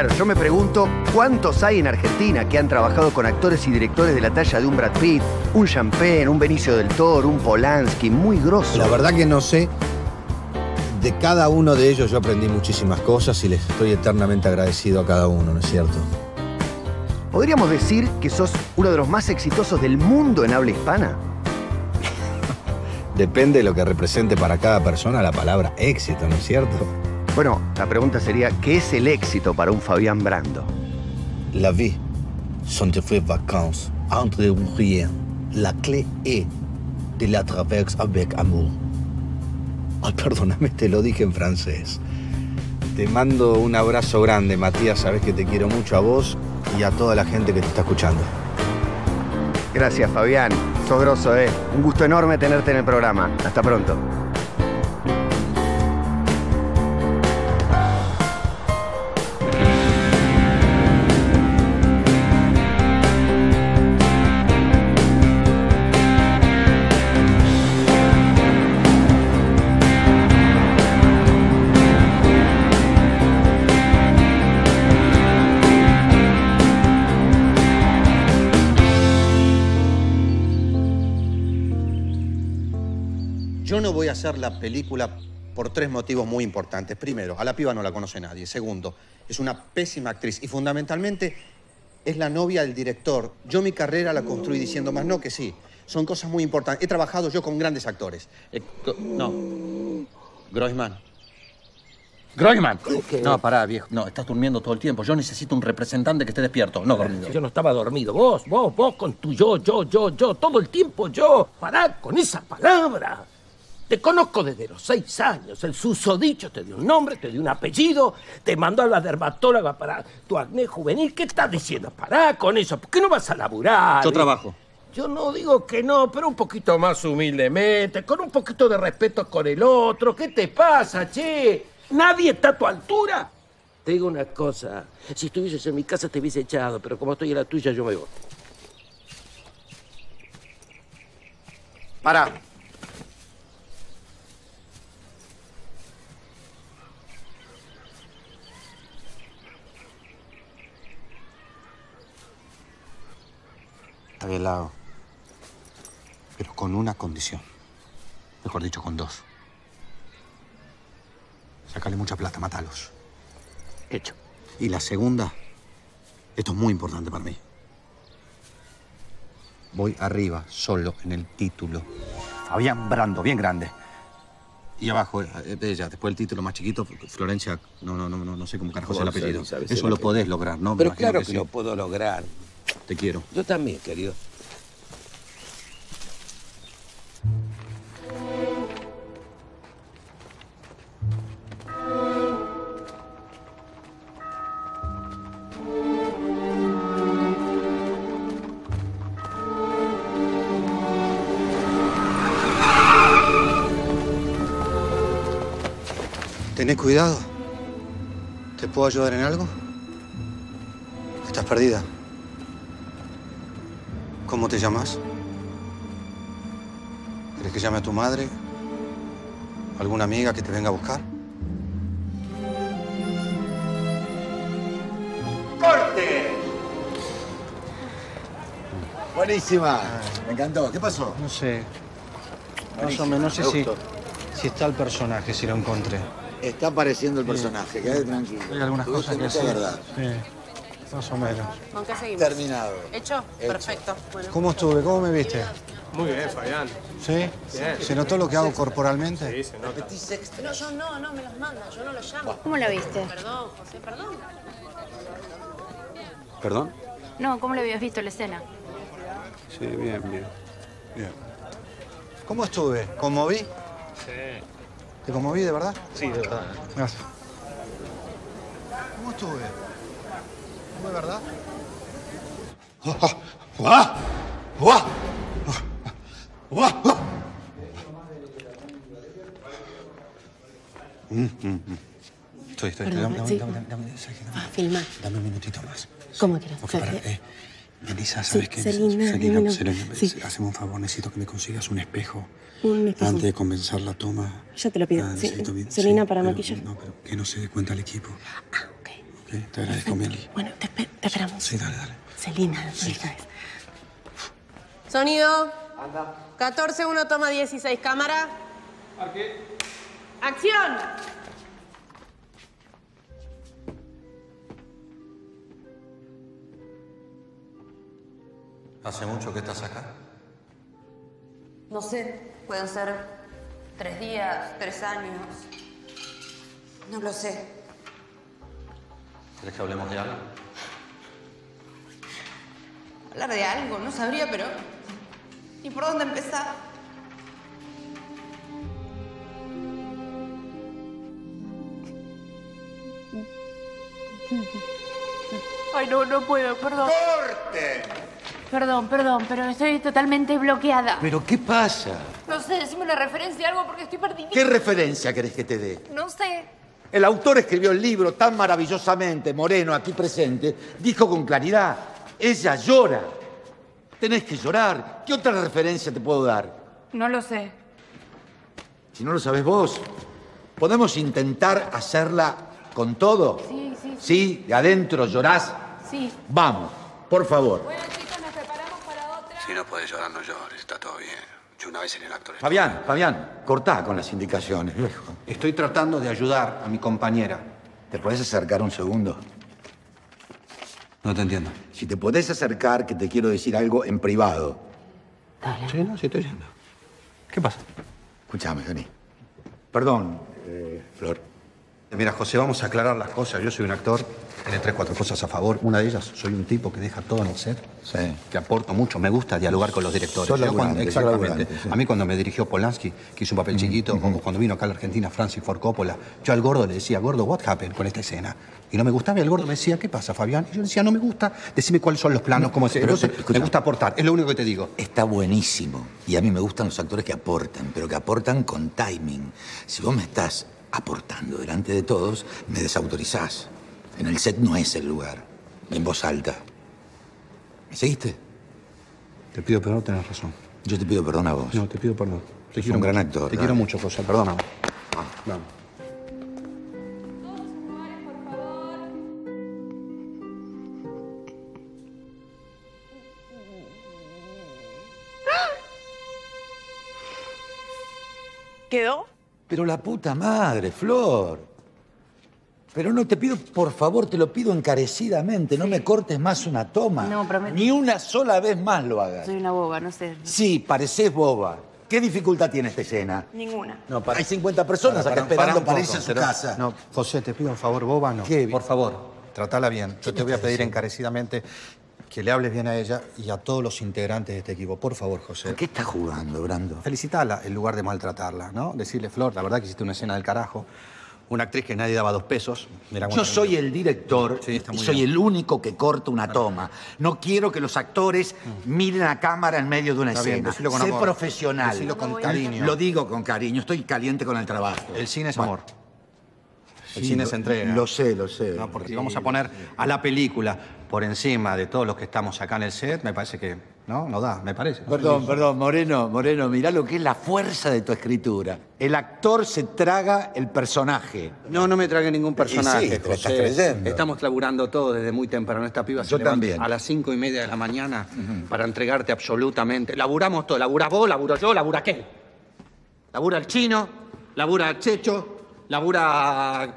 Claro, yo me pregunto cuántos hay en Argentina que han trabajado con actores y directores de la talla de un Brad Pitt, un Champagne, un Benicio del Toro, un Polanski, muy grosso. La verdad que no sé. De cada uno de ellos yo aprendí muchísimas cosas y les estoy eternamente agradecido a cada uno, ¿no es cierto? ¿Podríamos decir que sos uno de los más exitosos del mundo en habla hispana? Depende de lo que represente para cada persona la palabra éxito, ¿no es cierto? Bueno, la pregunta sería, ¿qué es el éxito para un Fabián Brando? La vie sont de vraies vacances entre rien. La clé est de la traverse avec amour. Ay, perdóname, te lo dije en francés. Te mando un abrazo grande, Matías. Sabes que te quiero mucho a vos y a toda la gente que te está escuchando. Gracias, Fabián. Sos grosso, ¿eh? Un gusto enorme tenerte en el programa. Hasta pronto. Hacer la película por tres motivos muy importantes. Primero, a la piba no la conoce nadie. Segundo, es una pésima actriz. Y fundamentalmente, es la novia del director. Yo mi carrera la construí diciendo más no que sí. Son cosas muy importantes. He trabajado yo con grandes actores. Eh, no. Groisman. Groisman. No, pará, viejo. No, estás durmiendo todo el tiempo. Yo necesito un representante que esté despierto, no dormido. Yo no estaba dormido. Vos, vos, vos con tu yo, yo, yo, yo, todo el tiempo yo. Pará con esa palabra. Te conozco desde los seis años. El susodicho te dio un nombre, te dio un apellido, te mandó a la dermatóloga para tu acné juvenil. ¿Qué estás diciendo? Pará con eso. ¿Por qué no vas a laburar? Yo trabajo. Yo no digo que no, pero un poquito más humildemente, con un poquito de respeto con el otro. ¿Qué te pasa, che? ¿Nadie está a tu altura? Te digo una cosa. Si estuvieses en mi casa te hubiese echado, pero como estoy en la tuya, yo me voy. Pará. Está hago. Pero con una condición. Mejor dicho, con dos. Sácale mucha plata, mátalos. Hecho. Y la segunda, esto es muy importante para mí. Voy arriba, solo, en el título. Fabián Brando, bien grande. Y abajo, eh, ella, después el título más chiquito, Florencia, no, no, no, no, no sé cómo carajo es el apellido. Eso lo podés lograr, ¿no? Pero claro que, lo puedo lograr. Te quiero. Yo también, querido. Tenés cuidado. ¿Te puedo ayudar en algo? Estás perdida. ¿Cómo te llamas? ¿Quieres que llame a tu madre? ¿Alguna amiga que te venga a buscar? Buenísima. Me encantó. ¿Qué pasó? No sé. Más o menos, no sé si, si está el personaje, si lo encontré. Está apareciendo el personaje. Quédate tranquilo. Hay algunas cosas que sí. verdad. Sí, más o menos. ¿Con qué seguimos? Terminado. ¿Hecho? Perfecto. Bueno. ¿Cómo estuve? ¿Cómo me viste? Muy bien, Fabián. ¿Sí? Bien. ¿Se notó lo que hago corporalmente? Sí, se nota. No, yo no, no me los manda, yo no los llamo. ¿Cómo la viste? Perdón, José, perdón. ¿Perdón? No, ¿cómo le habías visto la escena? Sí, bien, bien. Bien. ¿Cómo estuve? ¿Conmoví? Sí. ¿Te conmoví de verdad? Sí, de verdad. Gracias. ¿Cómo estuve? ¿Cómo de verdad? Estoy, estoy, Perdón, dame, dame, sí. dame, dame, dame, dame, Ah, filma. dame un minutito más. ¿Cómo quieras? Porque para, eh, Melissa, ¿sabes Sí, qué? Celina, dime, Celina, sí. hazme un favor, necesito que me consigas un espejo. Un espejo. Antes de comenzar la toma. Ya te lo pido. Ah, Sí, sí, para maquillar. No, pero que no se dé cuenta el equipo. Ah, Sí, te agradezco, Meli. Bueno, te, espe- te esperamos. Sí, dale, dale. Celina, Celina. Sonido. 14, 1, toma 16. Cámara. ¡Acción! ¿Hace mucho que estás acá? No sé, pueden ser tres días, tres años. No lo sé. ¿Quieres que hablemos de algo? Hablar de algo, no sabría, pero... ¿Y por dónde empezar? Ay, no, no puedo, perdón. ¡Corte! Perdón, perdón, pero estoy totalmente bloqueada. ¿Pero qué pasa? No sé, decime una referencia a algo porque estoy perdida. ¿Qué referencia querés que te dé? No sé. El autor escribió el libro tan maravillosamente, Moreno, aquí presente, dijo con claridad, ella llora. Tenés que llorar. ¿Qué otra referencia te puedo dar? No lo sé. Si no lo sabes vos, podemos intentar hacerla con todo. Sí, sí, ¿Sí? ¿De adentro llorás? sí. Vamos, por favor. Bueno, chicos, nos preparamos para otra. Si no puedes llorar, no llores. Está todo bien. Yo una vez en el actor. Fabián, Fabián, cortá con las indicaciones, viejo. Estoy tratando de ayudar a mi compañera. ¿Te podés acercar un segundo? No te entiendo. Si te podés acercar, que te quiero decir algo en privado. Sí, no, sí estoy yendo. ¿Qué pasa? Escúchame, Johnny. Perdón, eh, Flor. Mira, José, vamos a aclarar las cosas. Yo soy un actor, tiene tres, cuatro cosas a favor. Una de ellas, soy un tipo que deja todo en el set, Sí. que aporto mucho. Me gusta dialogar con los directores. Yo cuando- exactamente. sí. A mí cuando me dirigió Polanski, que hizo un papel chiquito, o cuando vino acá a la Argentina Francis Ford Coppola, yo al gordo le decía, gordo, what happened con esta escena? Y no me gustaba, y el gordo me decía, ¿qué pasa, Fabián? Y yo le decía, no me gusta, decime cuáles son los planos, cómo es. Pero escucha, me gusta aportar, es lo único que te digo. Está buenísimo. Y a mí me gustan los actores que aportan, pero que aportan con timing. Si vos me estás aportando delante de todos, me desautorizás. En el set no es el lugar. En voz alta. ¿Me seguiste? Te pido perdón, tenés razón. Yo te pido perdón a vos. No, te pido perdón. Te Sos un gran actor, Te quiero mucho, José, perdóname. Vamos. ¿Quedó? Pero la puta madre, Flor. Pero no te pido, por favor, te lo pido encarecidamente. No me cortes más una toma. No, prometo. Ni una sola vez más lo hagas. Soy una boba, no sé. Sí, pareces boba. ¿Qué dificultad tiene esta escena? Ninguna. No, para- Hay 50 personas Para, acá para, esperando para irse a su casa. No, José, te pido un favor, boba, no. ¿Qué? Por favor, tratala bien. Yo te voy a pedir encarecidamente que le hables bien a ella y a todos los integrantes de este equipo. Por favor, José. ¿A qué estás jugando, Brando? Felicitala en lugar de maltratarla, ¿no? Decirle, Flor, la verdad que hiciste una escena del carajo. Una actriz que nadie daba dos pesos. Mira Yo soy el director Sí, está y soy bien. el único que corta una toma. No quiero que los actores miren a cámara en medio de una Está escena. con sé amor. profesional. Decilo con cariño. Lo digo con cariño. Estoy caliente con el trabajo. El cine es Bueno, amor. El sí, cine lo- se entrega. Lo sé, lo sé. ¿no? Porque Sí, vamos a poner a la película por encima de todos los que estamos acá en el set, me parece que no, no da, me parece. ¿no? Perdón, perdón, Moreno, Moreno, mirá lo que es la fuerza de tu escritura. El actor se traga el personaje. No, no me trague ningún personaje. Y sí, te lo estás creyendo. Estamos laburando todo desde muy temprano. Esta piba se Yo también. a las cinco y media de la mañana para entregarte absolutamente. Laburamos todo. Laburás vos, laburo yo, labura aquel. Labura el chino, labura el checho, labura...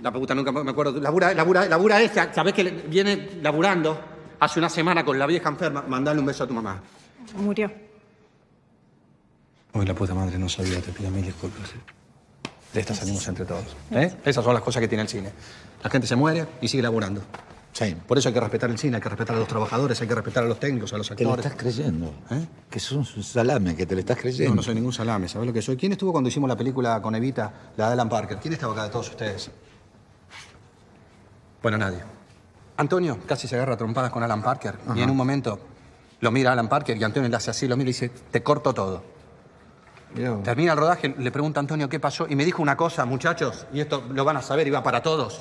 La puta nunca me acuerdo. Labura, labura, labura ese. ¿Sabés que viene laburando hace una semana con la vieja enferma? Mandale un beso a tu mamá. Murió. Hoy la puta madre no sabía, te pido mil disculpas. De esta salimos entre todos. ¿eh? Esas son las cosas que tiene el cine. La gente se muere y sigue laburando. Sí. Por eso hay que respetar el cine, hay que respetar a los trabajadores, hay que respetar a los técnicos, a los Te lo actores. estás creyendo. ¿Eh? Que sos un salame, que te lo estás creyendo. No, no soy ningún salame, ¿sabes lo que soy? ¿Quién estuvo cuando hicimos la película con Evita, la de Alan Parker? ¿Quién estaba acá de todos ustedes? Bueno, nadie. Antonio casi se agarra a trompadas con Alan Parker y en un momento lo mira a Alan Parker y Antonio le hace así, lo mira y dice, te corto todo. Termina el rodaje, le pregunta a Antonio qué pasó y me dijo una cosa, muchachos, y esto lo van a saber y va para todos.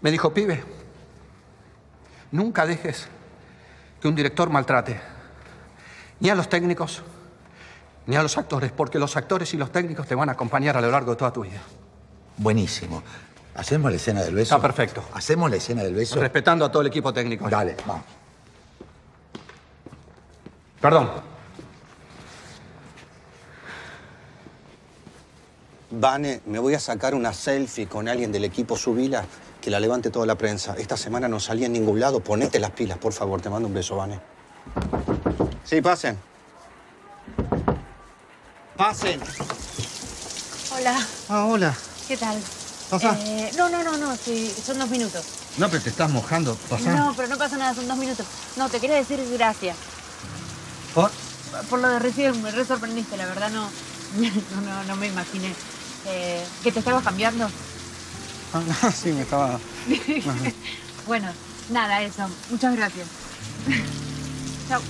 Me dijo, pibe, nunca dejes que un director maltrate ni a los técnicos ni a los actores, porque los actores y los técnicos te van a acompañar a lo largo de toda tu vida. Buenísimo. ¿Hacemos la escena del beso? Está perfecto. ¿Hacemos la escena del beso? Respetando a todo el equipo técnico. Dale, vamos. Perdón. Vane, me voy a sacar una selfie con alguien del equipo Subila que la levante toda la prensa. Esta semana no salí en ningún lado. Ponete las pilas, por favor. Te mando un beso, Vane. Sí, pasen. Pasen. Hola, Ah, hola. ¿qué tal? Pasá. Eh, no, no, no, no, sí, son dos minutos. No, pero te estás mojando. No, pero no pasa nada, son dos minutos. No, te quería decir gracias. ¿Por? Por lo de recién, me re sorprendiste, la verdad no, no, no, no me imaginé. Eh, ¿Que te estabas cambiando? Ah, sí, me estaba... bueno, nada, eso. Muchas gracias. Chao.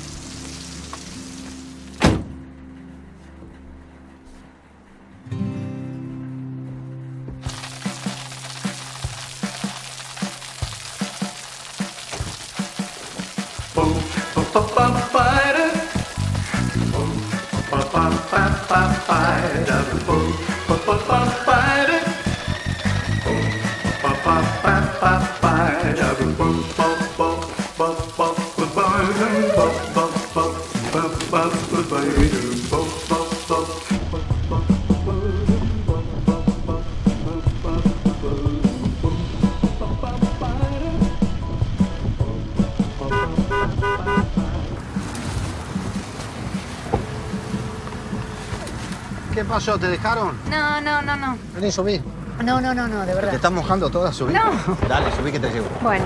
¿Qué pasó? ¿Te dejaron? No, no, no, no. Vení, subí. No, no, no, no, de ¿Te verdad. estás mojando toda? Subí. No. Dale, subí que te llevo. Bueno.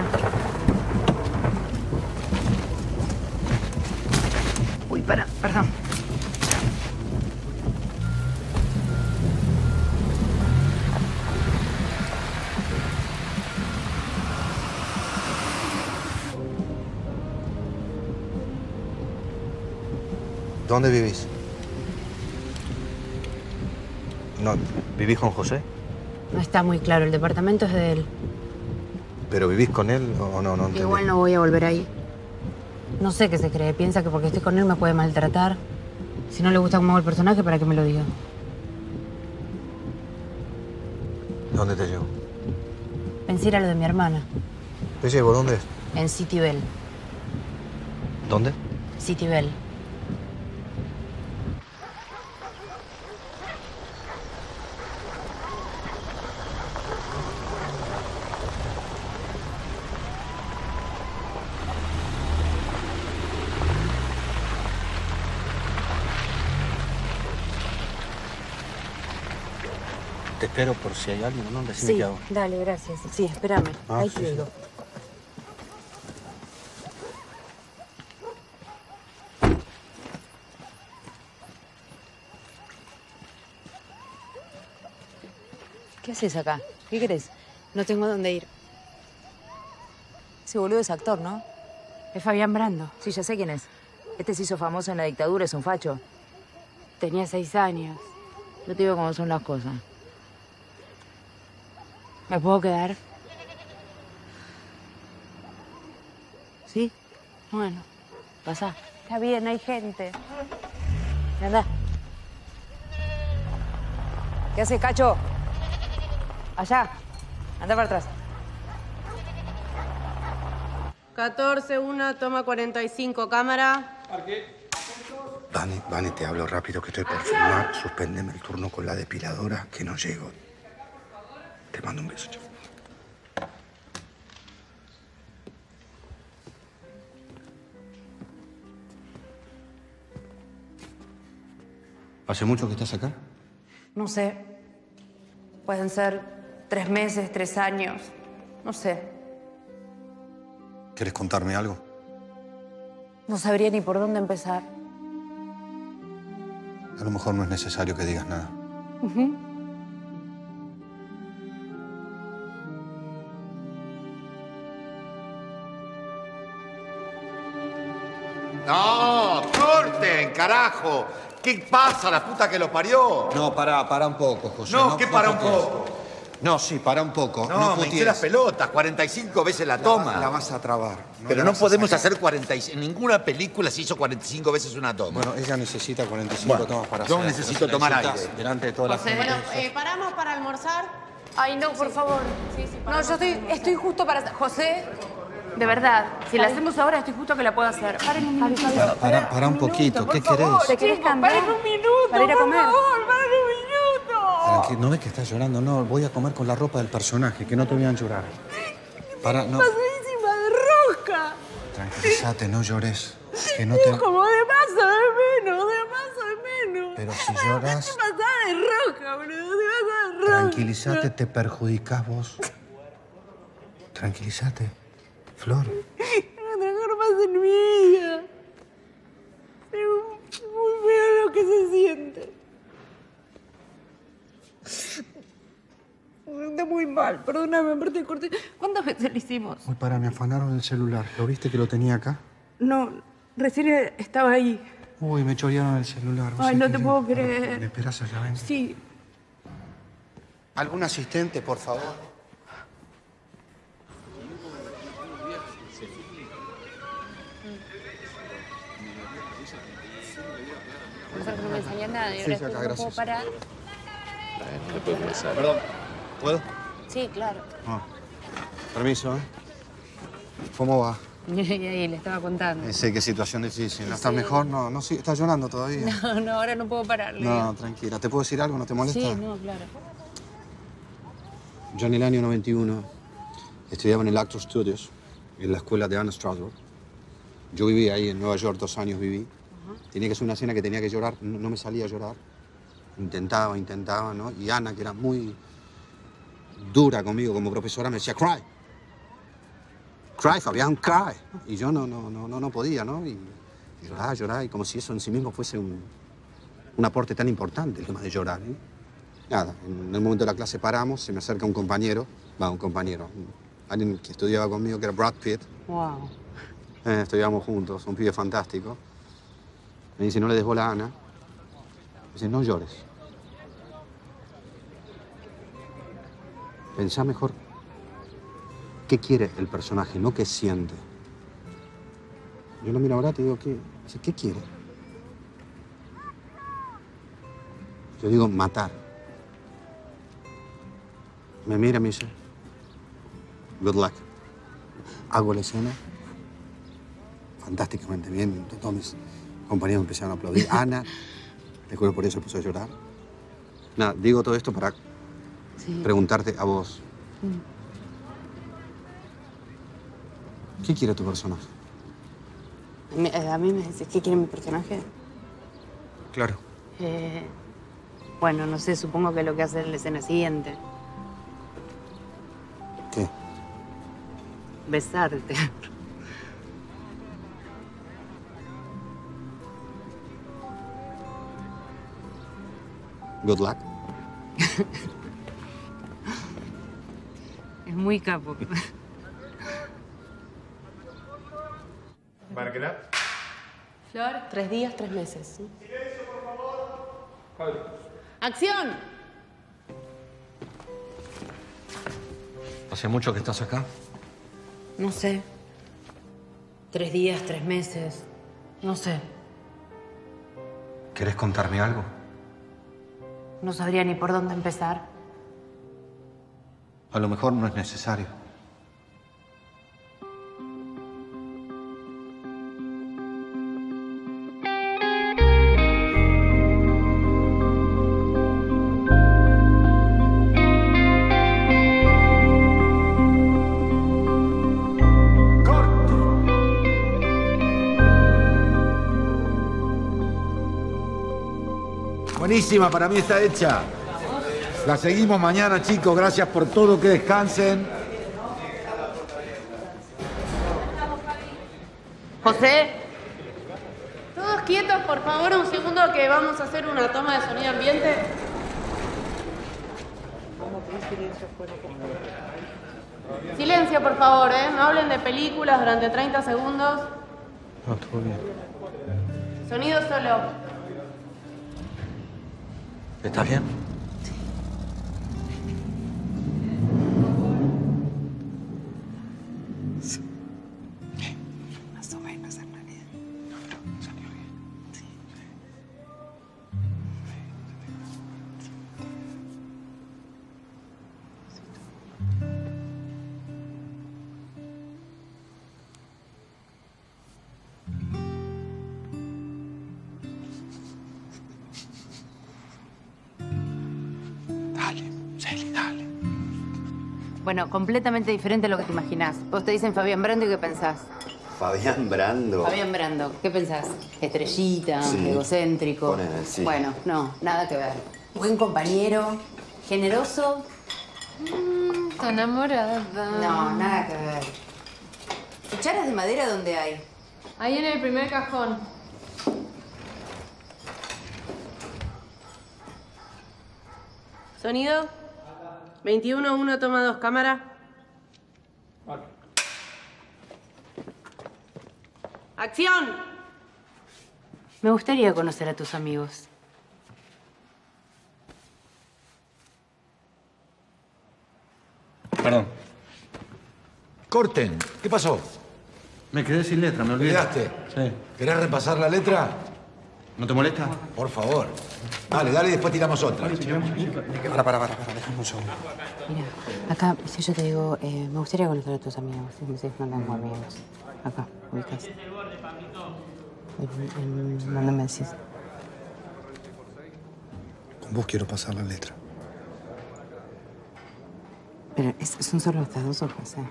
¿Dónde vivís? No, ¿vivís con José? No está muy claro, el departamento es de él. ¿Pero vivís con él o no? No entendí. Igual no voy a volver ahí. No sé qué se cree. Piensa que porque estoy con él me puede maltratar. Si no le gusta cómo hago el personaje, ¿para qué me lo diga? ¿Dónde te llevo? Pensé ir a lo de mi hermana, ¿Te llevo? ¿Dónde es? en City Bell. ¿Dónde? City espero por si hay alguien, ¿no? Decime Sí, qué hago. dale, gracias. Sí, espérame. Ah, Ahí sí, te sí. digo. ¿Qué haces acá? ¿Qué querés? No tengo dónde ir. Ese boludo es actor, ¿no? Es Fabián Brando. Sí, ya sé quién es. Este se hizo famoso en la dictadura, es un facho. Tenía seis años. Yo te digo cómo son las cosas. ¿Me puedo quedar? ¿Sí? Bueno, Pasá. está bien, hay gente. Anda. ¿Qué haces, cacho? Allá. Anda para atrás. 14, 1, toma 45, cámara. Vane, Vane, te hablo rápido que estoy por filmar. Suspéndeme el turno con la depiladora, que no llego. Te mando un beso, chao. ¿Hace mucho que estás acá? No sé. Pueden ser tres meses, tres años. No sé. ¿Quieres contarme algo? No sabría ni por dónde empezar. A lo mejor no es necesario que digas nada. Carajo. ¿Qué pasa, la puta que lo parió? No, para, para un poco, José. No, ¿qué para un poco? No, sí, para un poco. No, No, me las pelotas, 45 veces la La toma. va- La vas a trabar. Pero la no vas a podemos hacer 45. En ninguna película se hizo 45 veces una toma. Bueno, ella necesita 45 Bueno, tomas para yo hacer. necesito pero si la tomar aire. Delante de toda la José, gente. bueno, eh, ¿paramos para almorzar? Ay, no, por favor. No, yo estoy, estoy justo para... José, de verdad, si la hacemos ahora, estoy justo que la puedo hacer. Paren un minutito. Para, para, para un poquito, ¿qué querés? ¿Te querés cambiar? Paren un minuto, Para ir a por comer. favor, paren un minuto. No ves que estás llorando, no, voy a comer con la ropa del personaje, que no te vean llorar. Para, no, Pasadísima de rosca. tranquilízate, no llores. Que no te... Como de paso de menos, de paso de menos. Pero si lloras, Te pasada de roja, boludo. Te pasada de roja. tranquilízate, te perjudicás vos. Tranquilízate. Flor, No mejor más en mi vida. Es muy feo lo que se siente. Me siento muy mal, perdóname, aparte de corte. ¿Cuántas veces lo hicimos? Uy, para, me afanaron el celular. ¿Lo viste que lo tenía acá? No, recién estaba ahí. Uy, me chorearon el celular. ¿Vos Ay, no te yo- puedo ¿Me creer. esperás allá, ven? Sí. ¿Algún asistente, por favor? Nosotros no me enseñan nada y Sí, ahora sí, estoy- acá, no puedo gracias. parar. Perdón, ¿puedo? Sí, claro. Ah. Permiso, ¿eh? ¿Cómo va? Y ahí le estaba contando. Eh, sé qué situación difícil. ¿No estás mejor? No, no, sí, estás llorando todavía. No, no, ahora no puedo parar. No, tranquila. ¿Te puedo decir algo? ¿No te molesta? Sí, no, claro. Yo en el año 91 estudiaba en el Actor Studios, en la escuela de Anna Strasberg. Yo viví ahí en Nueva York, dos años viví. Tenía que hacer una escena que tenía que llorar, no, no me salía a llorar. Intentaba, intentaba, ¿no? Y Ana, que era muy dura conmigo como profesora, me decía, cry. Cry, Fabián, cry. Y yo no, no, no, no, no podía, ¿no? Y, y lloraba, lloraba, y como si eso en sí mismo fuese un, un aporte tan importante, el tema de llorar, ¿eh? Nada, en el momento de la clase paramos, se me acerca un compañero, va, un compañero, alguien que estudiaba conmigo, que era Brad Pitt, Wow. eh, estudiábamos juntos, un pibe fantástico. Me dice, no le des bola a Ana. Me dice, no llores. Pensá mejor qué quiere el personaje, no qué siente. Yo lo miro ahora y te digo, ¿qué, dice, ¿qué quiere? Yo digo, matar. Me mira me dice, good luck. Hago la escena fantásticamente bien. Mis compañeros empezaron a aplaudir. Ana, te juro por eso puso a llorar. Nada, digo todo esto para Sí. preguntarte a vos. ¿Qué quiere tu personaje? Eh, A mí me dices, ¿qué quiere mi personaje? Claro. Eh, bueno, no sé, supongo que lo que hace en la escena siguiente. ¿Qué? Besarte. Good luck. Es muy capo. Flor, tres días, tres meses. ¡Acción! ¿Hace mucho que estás acá? No sé. Tres días, tres meses. No sé. ¿Querés contarme algo? No sabría ni por dónde empezar. A lo mejor no es necesario. Buenísima, para mí está hecha. La seguimos mañana, chicos. Gracias por todo. Que descansen. José. Todos quietos, por favor, un segundo que vamos a hacer una toma de sonido ambiente. Silencio, por favor, ¿eh? No hablen de películas durante 30 segundos. No, todo bien. Sonido solo. ¿Estás bien? Bueno, completamente diferente a lo que te imaginás. Vos te dicen Fabián Brando y ¿qué pensás? Fabián Brando. Fabián Brando, ¿qué pensás? Estrellita, Sí. egocéntrico. Ponele, sí. Bueno, no, nada que ver. Buen compañero, generoso. Está enamorada. No, nada que ver. ¿Cucharas de madera dónde hay? Ahí en el primer cajón. Sonido. 21-1, toma 2, cámara. ¡Acción! Me gustaría conocer a tus amigos. Perdón. Corten, ¿qué pasó? Me quedé sin letra, me olvidé. ¿Quedaste? Sí. ¿Querés repasar la letra? ¿No te molesta? Por favor. Dale, dale y después tiramos otra. Para, para, para, para, déjame un segundo. Mira, acá, si yo te digo, eh, me gustaría conocer a tus amigos. Si me decís, no tengo amigos. Acá, ubicas. En- en- ¿Dónde me decís? Con vos quiero pasar la letra. Pero es- son solo estas dos hojas, ¿eh?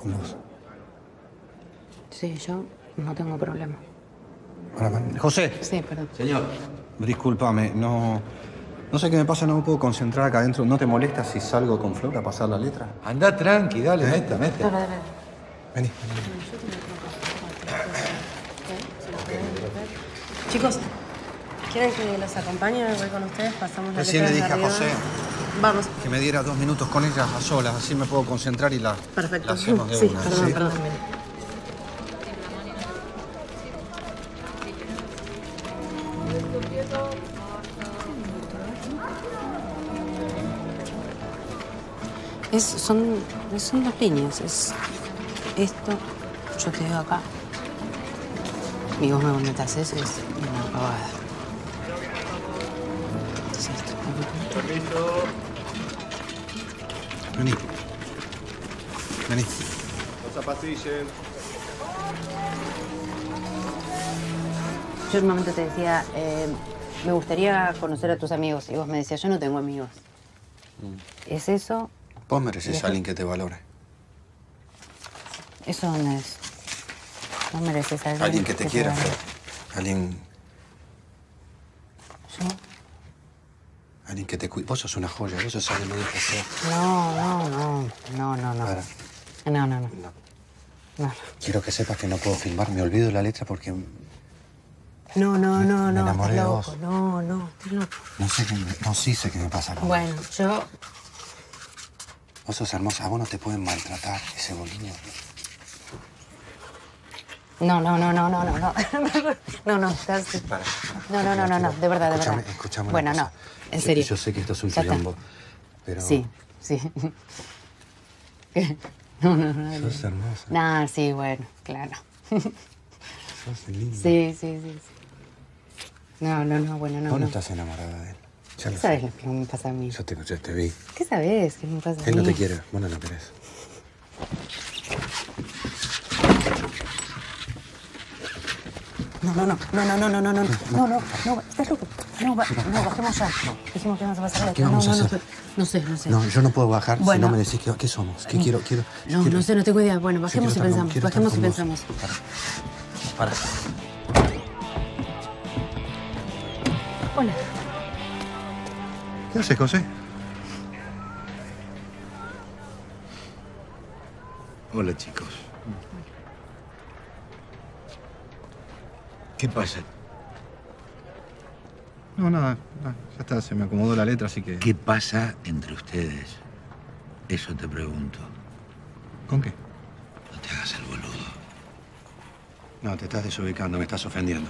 Con vos. Sí, yo no tengo problema. José. Sí, perdón. Señor. Discúlpame, no. No sé qué me pasa, no me puedo concentrar acá adentro. ¿No te molesta si salgo con Flor a pasar la letra? Andá tranqui, dale, meta, meta. Vení. Chicos, ¿quieren que los acompañe? Voy con ustedes, pasamos la Recién letra le dije a. José Vamos. que me diera dos minutos con ella a solas, así me puedo concentrar y la, Perfecto. la hacemos de sí, una. perdón, ¿sí? perdón. Es, son, son dos líneas. Es esto, yo te digo acá. Y vos me metas eso, es una pavada. Es esto. Vení. Vení. No zapatillen. Yo en un momento te decía, eh, me gustaría conocer a tus amigos. Y vos me decías, yo no tengo amigos. ¿Es eso? Vos mereces a alguien que te valore. ¿Eso no es? No mereces a alguien, Alguien que te quiera, valore. Flor. Alguien. ¿Yo? Alguien que te cuide. Vos sos una joya, vos sos alguien que hacer. No, no, no. No, no, no. No, no, no. No, Quiero que sepas que no puedo filmar. Me olvido la letra porque no, no, no, me no. enamoré estás de loco. vos. No, no, estás loco. no sé qué me- No, sí sé qué me pasa. con Bueno, yo. Vos. Sos hermosa. A vos no te pueden maltratar, ese boludo. No, no, no, no, no, no, no. No, no, estás. No, no, no, no, no, de verdad, de verdad. escuchame Bueno, no, en serio. Yo, sé que esto es un quilombo, pero... Sí, sí. ¿Qué? No, no, no. Sos hermosa. No, sí, bueno, claro. Sos linda. Sí, sí, sí. No, no, no, bueno, no. Vos no. estás enamorada de él. Ya ¿Qué lo sabes sé. lo que me pasa a mí? Yo te, yo te vi. ¿Qué sabes qué me pasa a Él no mí? te quiere. Vos no querés. No, no, no, no, no, no, no, no, no, no, no, no, estás loco. No, no, bajemos ya. Dijimos que vamos a pasar la ¿Qué no, vamos a no, no, hacer? No sé, no sé. No, yo no puedo bajar si Bueno. no me decís qué, qué somos. ¿Qué quiero? quiero No, quiero- no sé, no tengo idea. Bueno, yo bajemos y quiero estar con- pensamos, quiero estar bajemos y con vos. pensamos. Para. Hola. ¿Qué haces, José? Hola, chicos. ¿Qué pasa? No, nada, nada, Ya está, se me acomodó la letra, así que... ¿Qué pasa entre ustedes? Eso te pregunto. ¿Con qué? No te hagas el boludo. No, te estás desubicando, me estás ofendiendo.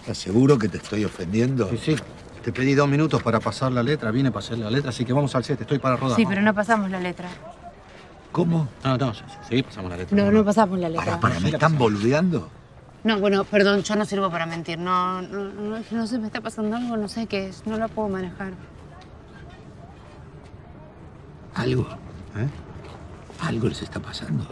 ¿Estás seguro que te estoy ofendiendo? Sí, sí. Te pedí dos minutos para pasar la letra, vine para hacer la letra, así que vamos al set, estoy para rodar. Sí, pero no pasamos la letra. ¿Cómo? No, no, sí, sí, pasamos la letra. No, no pasamos la letra. Para, para, ¿me están boludeando? No, bueno, perdón, yo no sirvo para mentir. No, no, no, no sé, me está pasando algo, no sé qué es. No lo puedo manejar. ¿Algo? ¿Eh? ¿Algo les está pasando?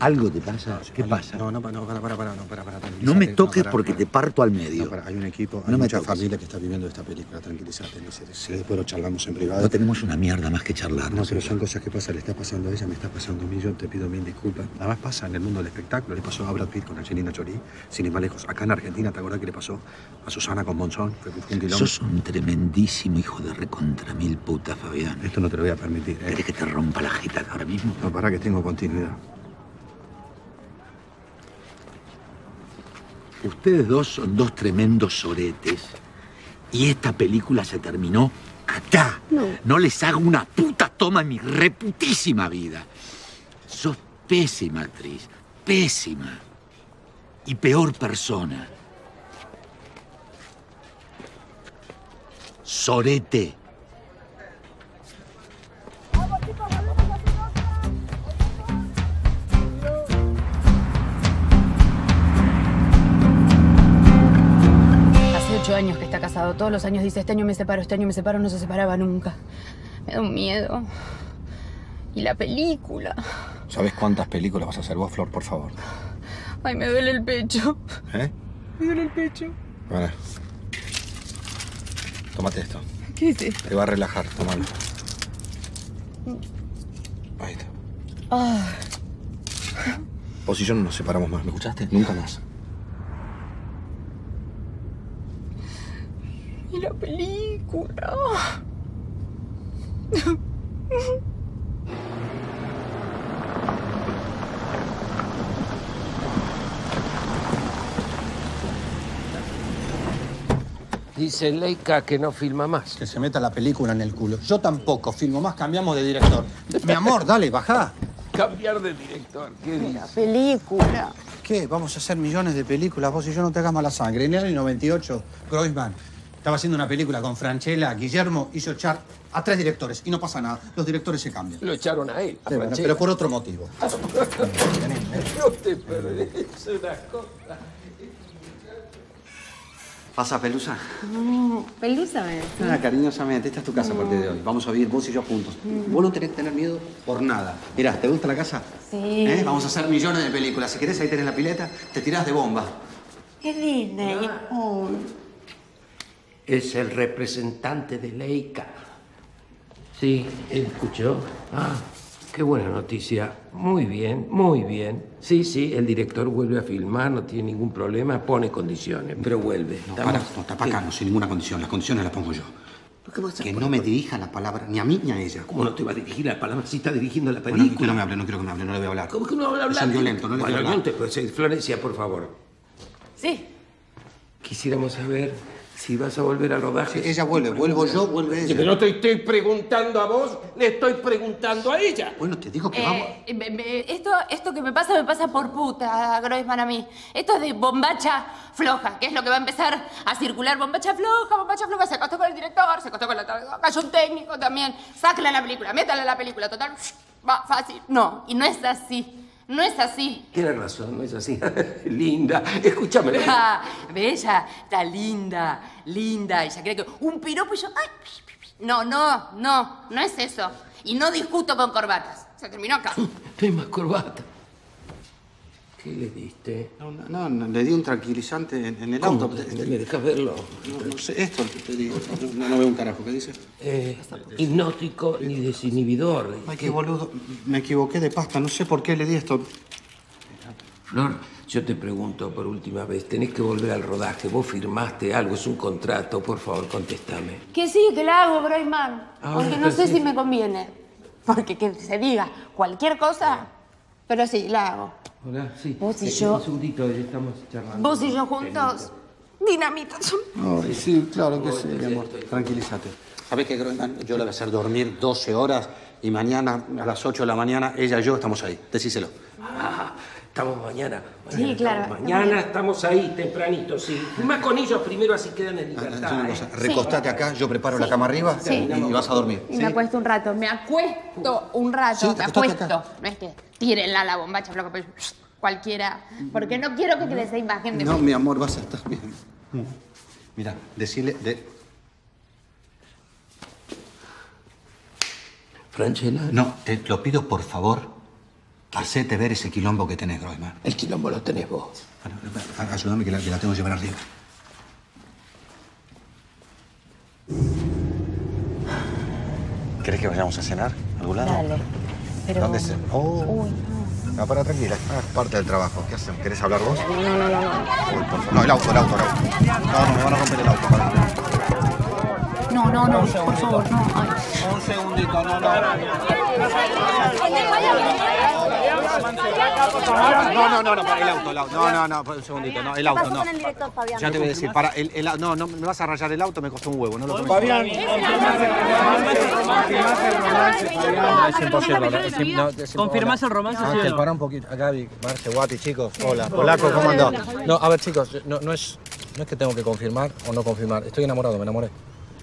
¿Algo te pasa? ¿Qué pasa? No, no, no, para, para, para, no, para, para, No me toques para, porque te parto al medio. Para, hay un equipo, hay No me mucha toques. familia que está viviendo esta película, tranquilízate. no sé, Si después lo charlamos en privado. No tenemos una mierda más que charlar. No, pero son cosas que pasan, le está pasando a ella, me está pasando a mí, yo te pido mil disculpas. Nada más pasa en el mundo del espectáculo, le pasó a Brad Pitt con Angelina Jolie, sin ir más lejos. Acá en Argentina, ¿te acordás que le pasó a Susana con Monzón? Fue un quilombo. Sos un tremendísimo hijo de recontra mil putas, Fabián. Esto no te lo voy a permitir, ¿eh? ¿Querés que te rompa la jeta ahora mismo? No, para que tengo continuidad. Ustedes dos son dos tremendos soretes. Y esta película se terminó acá. No. les hago una puta toma en mi reputísima vida. Sos pésima actriz. Pésima. Y peor persona. Sorete. Todos los años dice, este año me separo, este año me separo. No se separaba nunca. Me da un miedo. Y la película. ¿Sabes cuántas películas vas a hacer vos, Flor, por favor? Ay, me duele el pecho. ¿Eh? Me duele el pecho. Bueno. Tómate esto. ¿Qué es esto? Te va a relajar, tómalo. Ahí está. Ah, Vos y yo no nos separamos más, ¿me escuchaste? Nunca más. Y la película. Dice Leica que no filma más. Que se meta la película en el culo. Yo tampoco filmo más, cambiamos de director. Mi amor, dale, bajá. Cambiar de director, ¿qué dice? película. ¿Qué? Vamos a hacer millones de películas, vos y yo no te hagas mala sangre. En el año 98, Groisman estaba haciendo una película con Franchella, Guillermo hizo echar a tres directores y no pasa nada. Los directores se cambian. Lo echaron a él. a Sí, bueno, Franchella. pero por otro motivo. No te perdés una cosa. ¿Pasa, Pelusa? No, pelúzame. Ah, cariñosamente, esta es tu casa a partir de hoy. Vamos a vivir vos y yo juntos. Vos no tenés que tener miedo por nada. Mirá, ¿te gusta la casa? Sí. ¿Eh? Vamos a hacer millones de películas. Si querés, ahí tenés la pileta, te tirás de bomba. Qué linda. oh. Es el representante de Leica. Sí, escuchó. Ah, qué buena noticia. Muy bien, muy bien. Sí, sí, el director vuelve a filmar, no tiene ningún problema, pone condiciones, pero vuelve. No, para, no, está para acá, no, sin ninguna condición. Las condiciones las pongo yo. ¿Qué vas a Que no me dirija la palabra ni a mí ni a ella. ¿Cómo no te va a dirigir la palabra si está dirigiendo la Bueno, película? que no me hable, no quiero que me hable, no le voy a hablar. ¿Cómo que no a hablar? Es un violento, no le bueno, quiero hablar. no te puedes ir. Florencia, por favor. Sí. Quisiéramos saber si vas a volver al rodaje. Ella vuelve, vuelvo yo, vuelve Sí, ella. pero no te estoy preguntando a vos, le estoy preguntando a ella. Bueno, te digo que vamos. Eh, me- me- esto, esto que me pasa, me pasa por puta, Groisman, a mí. Esto es de bombacha floja, que es lo que va a empezar a circular. Bombacha floja, bombacha floja. Se acostó con el director, se acostó con la... Cayó un técnico también. Sácala la película, métala la película. Total, va fácil. No, y no es así. No es así. Tienes razón, no es así. Linda, escúchame. Ah, bella, está linda, linda. Ella cree que un piropo y yo... Ay, no, no, no, no es eso. Y no discuto con corbatas. Se terminó acá. No hay más corbata. ¿Qué le diste? No, no, no, le di un tranquilizante en, en el ¿Cómo? auto. ¿Me me dejas verlo? No, no sé, esto te, digo. No, no veo un carajo, ¿qué dice? Eh, hipnótico ni desinhibidor. Ay, qué boludo. Me equivoqué de pasta, no sé por qué le di esto. Flor, yo te pregunto por última vez, tenés que volver al rodaje, vos firmaste algo, es un contrato, por favor, contéstame. Que sí, que la hago, Groisman. Ah, Porque no sé si me conviene. Porque que se diga cualquier cosa, pero sí, la hago. Hola, sí. Vos y Eh, yo- Un segundito, ya estamos charlando. Vos y yo juntos, dinamita. Ay, sí, claro que sí, mi amor. Tranquilízate. ¿Sabés qué, Groenman? Yo la voy a hacer dormir 12 horas y mañana a las 8 de la mañana ella y yo estamos ahí. Decíselo. Ah, estamos mañana. Sí, mañana claro, estamos mañana estamos ahí, tempranito, sí. Más con ellos primero, así quedan en Ah, libertad. ¿eh? cosa, recostate acá, yo preparo la cama arriba Sí. y, y vas a dormir. Y me acuesto un rato, me acuesto un rato, Sí, me acuesto. No es que tírenla a la bombacha, floja, pero cualquiera. Porque no quiero que quede esa imagen de No, mí. mi amor, vas a estar bien. Mira, decirle de... Franchella. No, te lo pido por favor Hacete ver ese quilombo que tenés, Groisman. El quilombo lo tenés vos. Bueno, ayúdame que la, que la tengo que llevar arriba. ¿Querés que vayamos a cenar? ¿A algún lado? Dale. Pero... ¿Dónde se.? Oh. Uy, No, para, tranquila. Ah, es parte del trabajo. ¿Qué hacemos? ¿Querés hablar vos? no, no, no, no. Uy, por favor. No, el auto, el auto, el auto. No, no, me van a romper el auto. No, no, no, por favor, no. Ay. Un segundito, no, no. No, no, no, no, para el auto, el auto. No, no, no, un segundito, no, el auto, no. Ya te voy a decir, para, el, el, no, no, me vas a rayar el auto, me costó un huevo, no lo tomes. Fabián, Es imposible, no, no, es im- ¿Confirmás el romance, Ángel, no? para un poquito. Gaby, Marce, Guati, chicos. Hola. Polaco, ¿cómo andás? No, a ver, chicos, no, no, es, no es que tengo que confirmar o no confirmar. Estoy enamorado, me enamoré.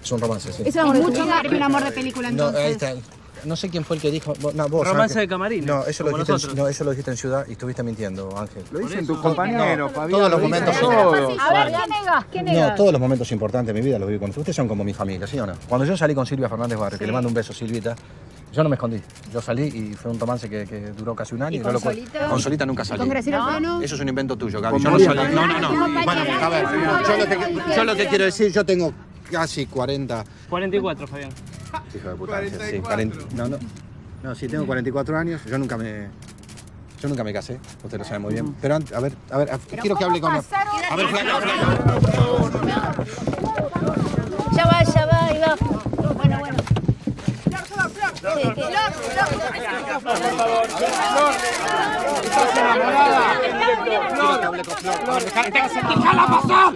Es un romance, sí. Es un amor mucho más que un amor de película, No, entonces. ahí está. No sé quién fue el que dijo. No, vos, Romance Ángel. de camarín, No, eso lo, dijiste en, no, eso lo dijiste en ciudad y estuviste mintiendo, Ángel. Lo dicen tus compañeros, No, Fabián. Todos los momentos. todos. A ver, ¿qué negas? ¿Qué No, todos los momentos importantes de mi vida los viví con ustedes. Ustedes son como mi familia, ¿sí o no? Cuando yo salí con Silvia Fernández Barrio, que le mando un beso, Silvita, yo no me escondí. Yo salí y fue un romance que, que duró casi un año. ¿Y no con Solita? Con Solita nunca ¿Y salí. con Graciela Plano? Eso es un invento tuyo, Gaby. Yo no salí. No, no, no. Bueno, a ver, yo lo, que, yo lo que quiero decir, yo tengo casi 40. 44, Fabián. Hijo de puta, sí, 40. No, no. No, sí, tengo 44 años. Yo nunca me. Yo nunca me casé, usted lo sabe muy bien. Pero antes, a ver, a ver, a- quiero que hable con. A ver, ¡Déjala pasar!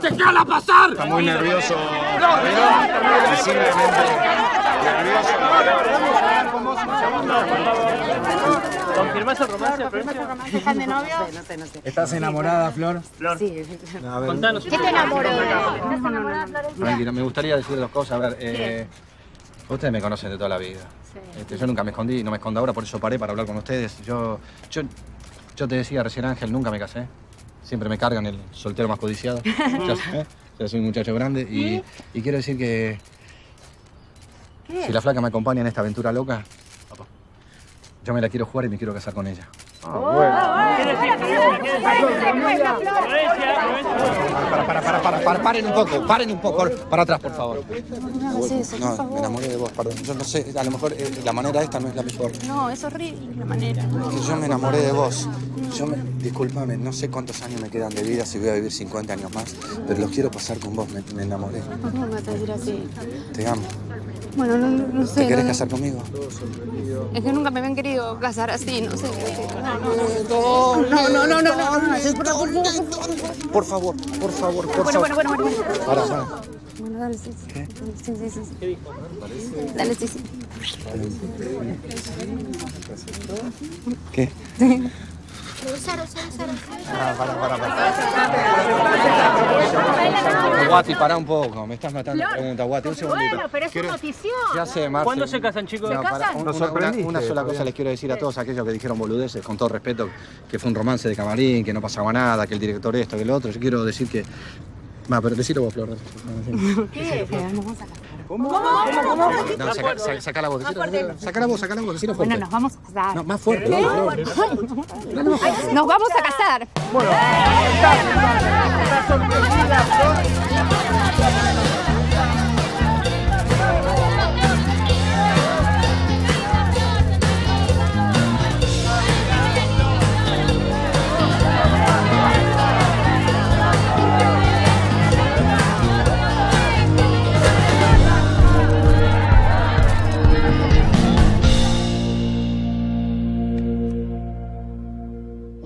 ¡Déjala pasar! Está muy nervioso. ¿Confirmás el romance, Florencia? ¿Están de novio? No sé, no sé. ¿Estás enamorada, Flor? Sí. A ver, Contanos. ¿Qué te enamoró? ¿Estás enamorada? Tranquilo, me gustaría decir dos cosas. A ver, eh, ustedes me conocen de toda la vida. Este, yo nunca me escondí, no me escondo ahora, por eso paré para hablar con ustedes. Yo, yo, yo te decía recién, Ángel, nunca me casé. Siempre me cargan el soltero más codiciado. ya, ¿eh? Ya soy un muchacho grande y, y quiero decir que si la flaca me acompaña en esta aventura loca, yo me la quiero jugar y me quiero casar con ella. ¿Qué? ¿Qué decís? Florencia, Florencia. Para, para, para, para, para, paren un poco, paren un poco, para atrás, por favor. No me enamoré de vos, perdón. Yo no sé, a lo mejor eh, la manera esta no es la mejor. No, es horrible la manera. Que yo me enamoré de vos. Yo me, discúlpame, no sé cuántos años me quedan de vida, si voy a vivir 50 años más, pero los quiero pasar con vos, me, me enamoré. ¿Por qué me vas a decir así? Te amo. Bueno, no, no, sé. ¿Te querés no- casar conmigo? Es que nunca me habían querido casar así, no sé. No, no, no, no, no, no, no, no, Por favor, por favor, por favor. bueno, bueno, bueno, bueno. Para, para. Bueno, dale, sí, sí. Sí, sí, sí. sí. Dale, sí, sí. ¿Qué? Ah, para, para, para. Guati, para un poco, me estás matando. Pregunta, Guati, un segundito. Bueno, pero es Quiero- una notición. Ya sé, Marce. ¿Cuándo se casan, chicos? No, ¿Se para, casan? un- Nos una, una- sorprendiste, una sola cosa les quiero decir a todos aquellos que dijeron boludeces, con todo respeto, que fue un romance de camarín, que no pasaba nada, que el director esto, que el otro. Yo quiero decir que. Va, pero decilo vos, Flor. ¿Qué? Vamos a. ¿Cómo? ¿Cómo? ¿Cómo? No, saca, saca- saca la voz, saca la voz, saca la voz, decilo fuerte. Bueno, nos vamos a casar. No, más fuerte, ¿Qué? Nos vamos a casar.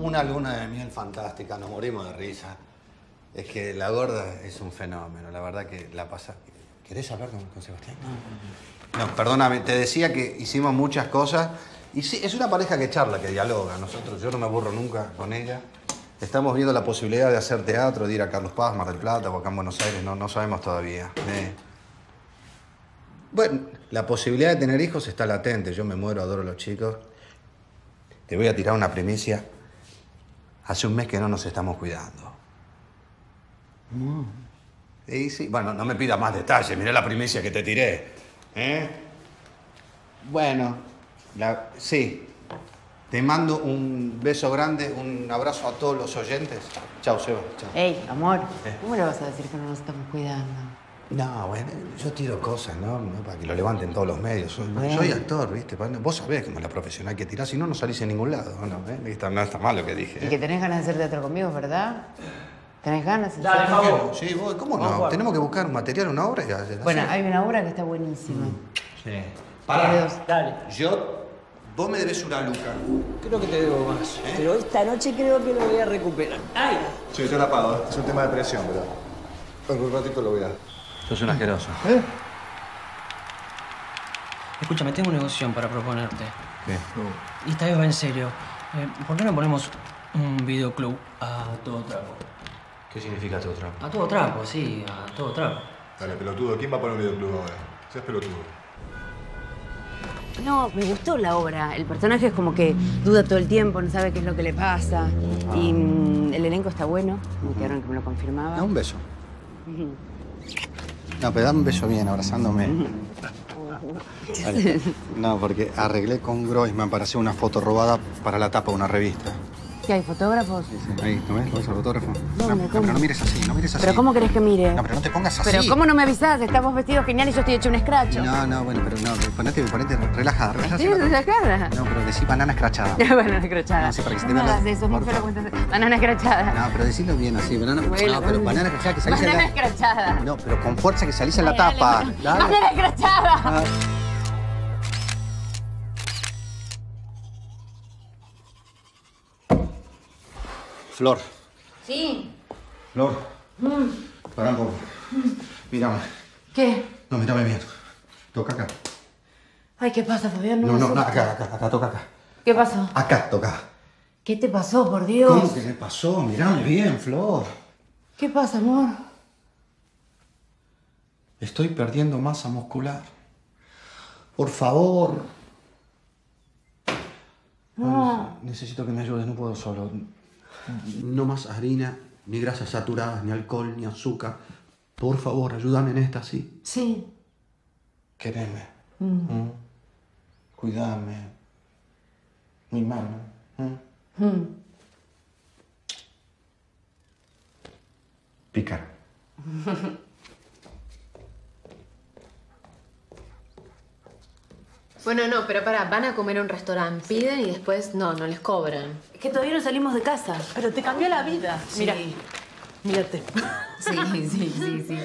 Una luna de miel fantástica, nos morimos de risa. Es que la gorda es un fenómeno, la verdad que la pasa. ¿Querés hablar con, con Sebastián? No, perdóname, te decía que hicimos muchas cosas. Y sí, es una pareja que charla, que dialoga. Nosotros, yo no me aburro nunca con ella. Estamos viendo la posibilidad de hacer teatro, de ir a Carlos Paz, Mar del Plata o acá en Buenos Aires, no, no sabemos todavía. Eh, Bueno, la posibilidad de tener hijos está latente. Yo me muero, adoro a los chicos. Te voy a tirar una primicia. Hace un mes que no nos estamos cuidando. Sí, sí. Bueno, no me pidas más detalles. Mirá la primicia que te tiré. ¿Eh? Bueno, la- sí. Te mando un beso grande, un abrazo a todos los oyentes. Chao, Seba. Chao. Ey, amor, Eh. ¿cómo le vas a decir que no nos estamos cuidando? No, bueno, yo tiro cosas, ¿no? No para que lo levanten todos los medios. Soy, Bueno. soy actor, ¿viste? Vos sabés cómo es la profesional que tirás, si no, no salís en ningún lado, ¿no? ¿Eh? Está- No está mal lo que dije. Y ¿eh? que tenés ganas de hacer teatro conmigo, ¿verdad? ¿Tenés ganas? en Dale, por favor. Sí, vos, ¿cómo no? Tenemos que buscar un material, una obra y hacer. Bueno, hay una obra que está buenísima. Sí. Dale. Pará. Dale. Yo, vos me debes una luca. Creo que te debo más. Pero esta noche creo que lo voy a recuperar. ¡Ay! Sí, yo la pago. Es un tema de presión, pero en un ratito lo voy a... Sos un asqueroso. ¿Eh? Escúchame, tengo una negocio para proponerte. ¿Qué? Y esta vez va en serio. Eh, ¿Por qué no ponemos un videoclub a todo trapo? ¿Qué significa todo trapo? A todo trapo, sí, a todo trapo. Dale, pelotudo. ¿Quién va a poner un videoclub ahora? Seas pelotudo. No, me gustó la obra. El personaje es como que duda todo el tiempo, no sabe qué es lo que le pasa. Y mm, el elenco está bueno. Me quedaron que me lo confirmaba. Da un beso. No, pero dame un beso bien, abrazándome. Vale. No, porque arreglé con Groisman para hacer una foto robada para la tapa de una revista. ¿Qué hay, fotógrafos? Ahí, ¿no ves? ¿Lo ves al fotógrafo? No, pero no mires así, no mires así. ¿Pero cómo querés que mire? No, pero no te pongas así. ¿Pero cómo no me avisás? Estamos vestidos genial y yo estoy hecho un escracho. No, no, bueno, pero no, ponete, ponete relajada, relajada. ¿Sí? ¿De la cara? No, pero decí banana escrachada. Banana escrachada. No, sí, para que se No te vea hagas eso, es muy feo. Banana escrachada. No, pero decilo bien así, banana. No, pero banana escrachada que salís en Banana la. escrachada. No, pero con fuerza que salís en la tapa. Banana escrachada. Flor, Sí. Flor, Mm. poco. Mírame. ¿Qué? No, mírame bien. Toca acá. Ay, ¿qué pasa, Fabián? No, no, no, asustes. acá, acá, acá, toca acá. ¿Qué pasó? Acá, toca. ¿Qué te pasó, por Dios? ¿Cómo que me pasó? Mírame bien, Flor. ¿Qué pasa, amor? Estoy perdiendo masa muscular. Por favor. No. Necesito que me ayudes, no puedo solo. No más harina, ni grasas saturadas, ni alcohol, ni azúcar. Por favor, ayúdame en esta, sí. Sí. Quereme. Mm. ¿Mm? Cuidame. Mi mano. Picar. Bueno, no, pero pará, van a comer a un restaurante, piden y después no, no les cobran. Es que todavía no salimos de casa. Pero te cambió la vida. Mira. mírate. Sí, sí, sí, sí.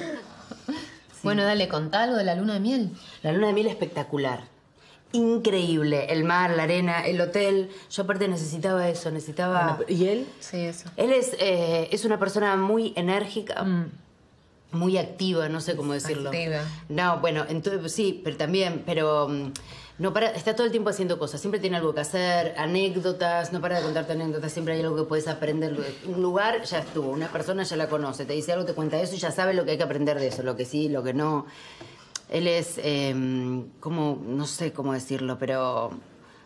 Bueno, dale, contá algo de la luna de miel. La luna de miel espectacular. Increíble. El mar, la arena, el hotel. Yo aparte necesitaba eso, necesitaba... ¿Y él? Sí, eso. Él es, eh, es una persona muy enérgica, muy activa, no sé cómo decirlo. Activa. No, bueno, entonces sí, pero también, pero mm, no para, está todo el tiempo haciendo cosas, siempre tiene algo que hacer, anécdotas, no para de contarte anécdotas, siempre hay algo que puedes aprender. Un lugar ya estuvo, una persona ya la conoce, te dice algo, te cuenta eso y ya sabe lo que hay que aprender de eso, lo que sí, lo que no. Él es, eh, como, no sé cómo decirlo, pero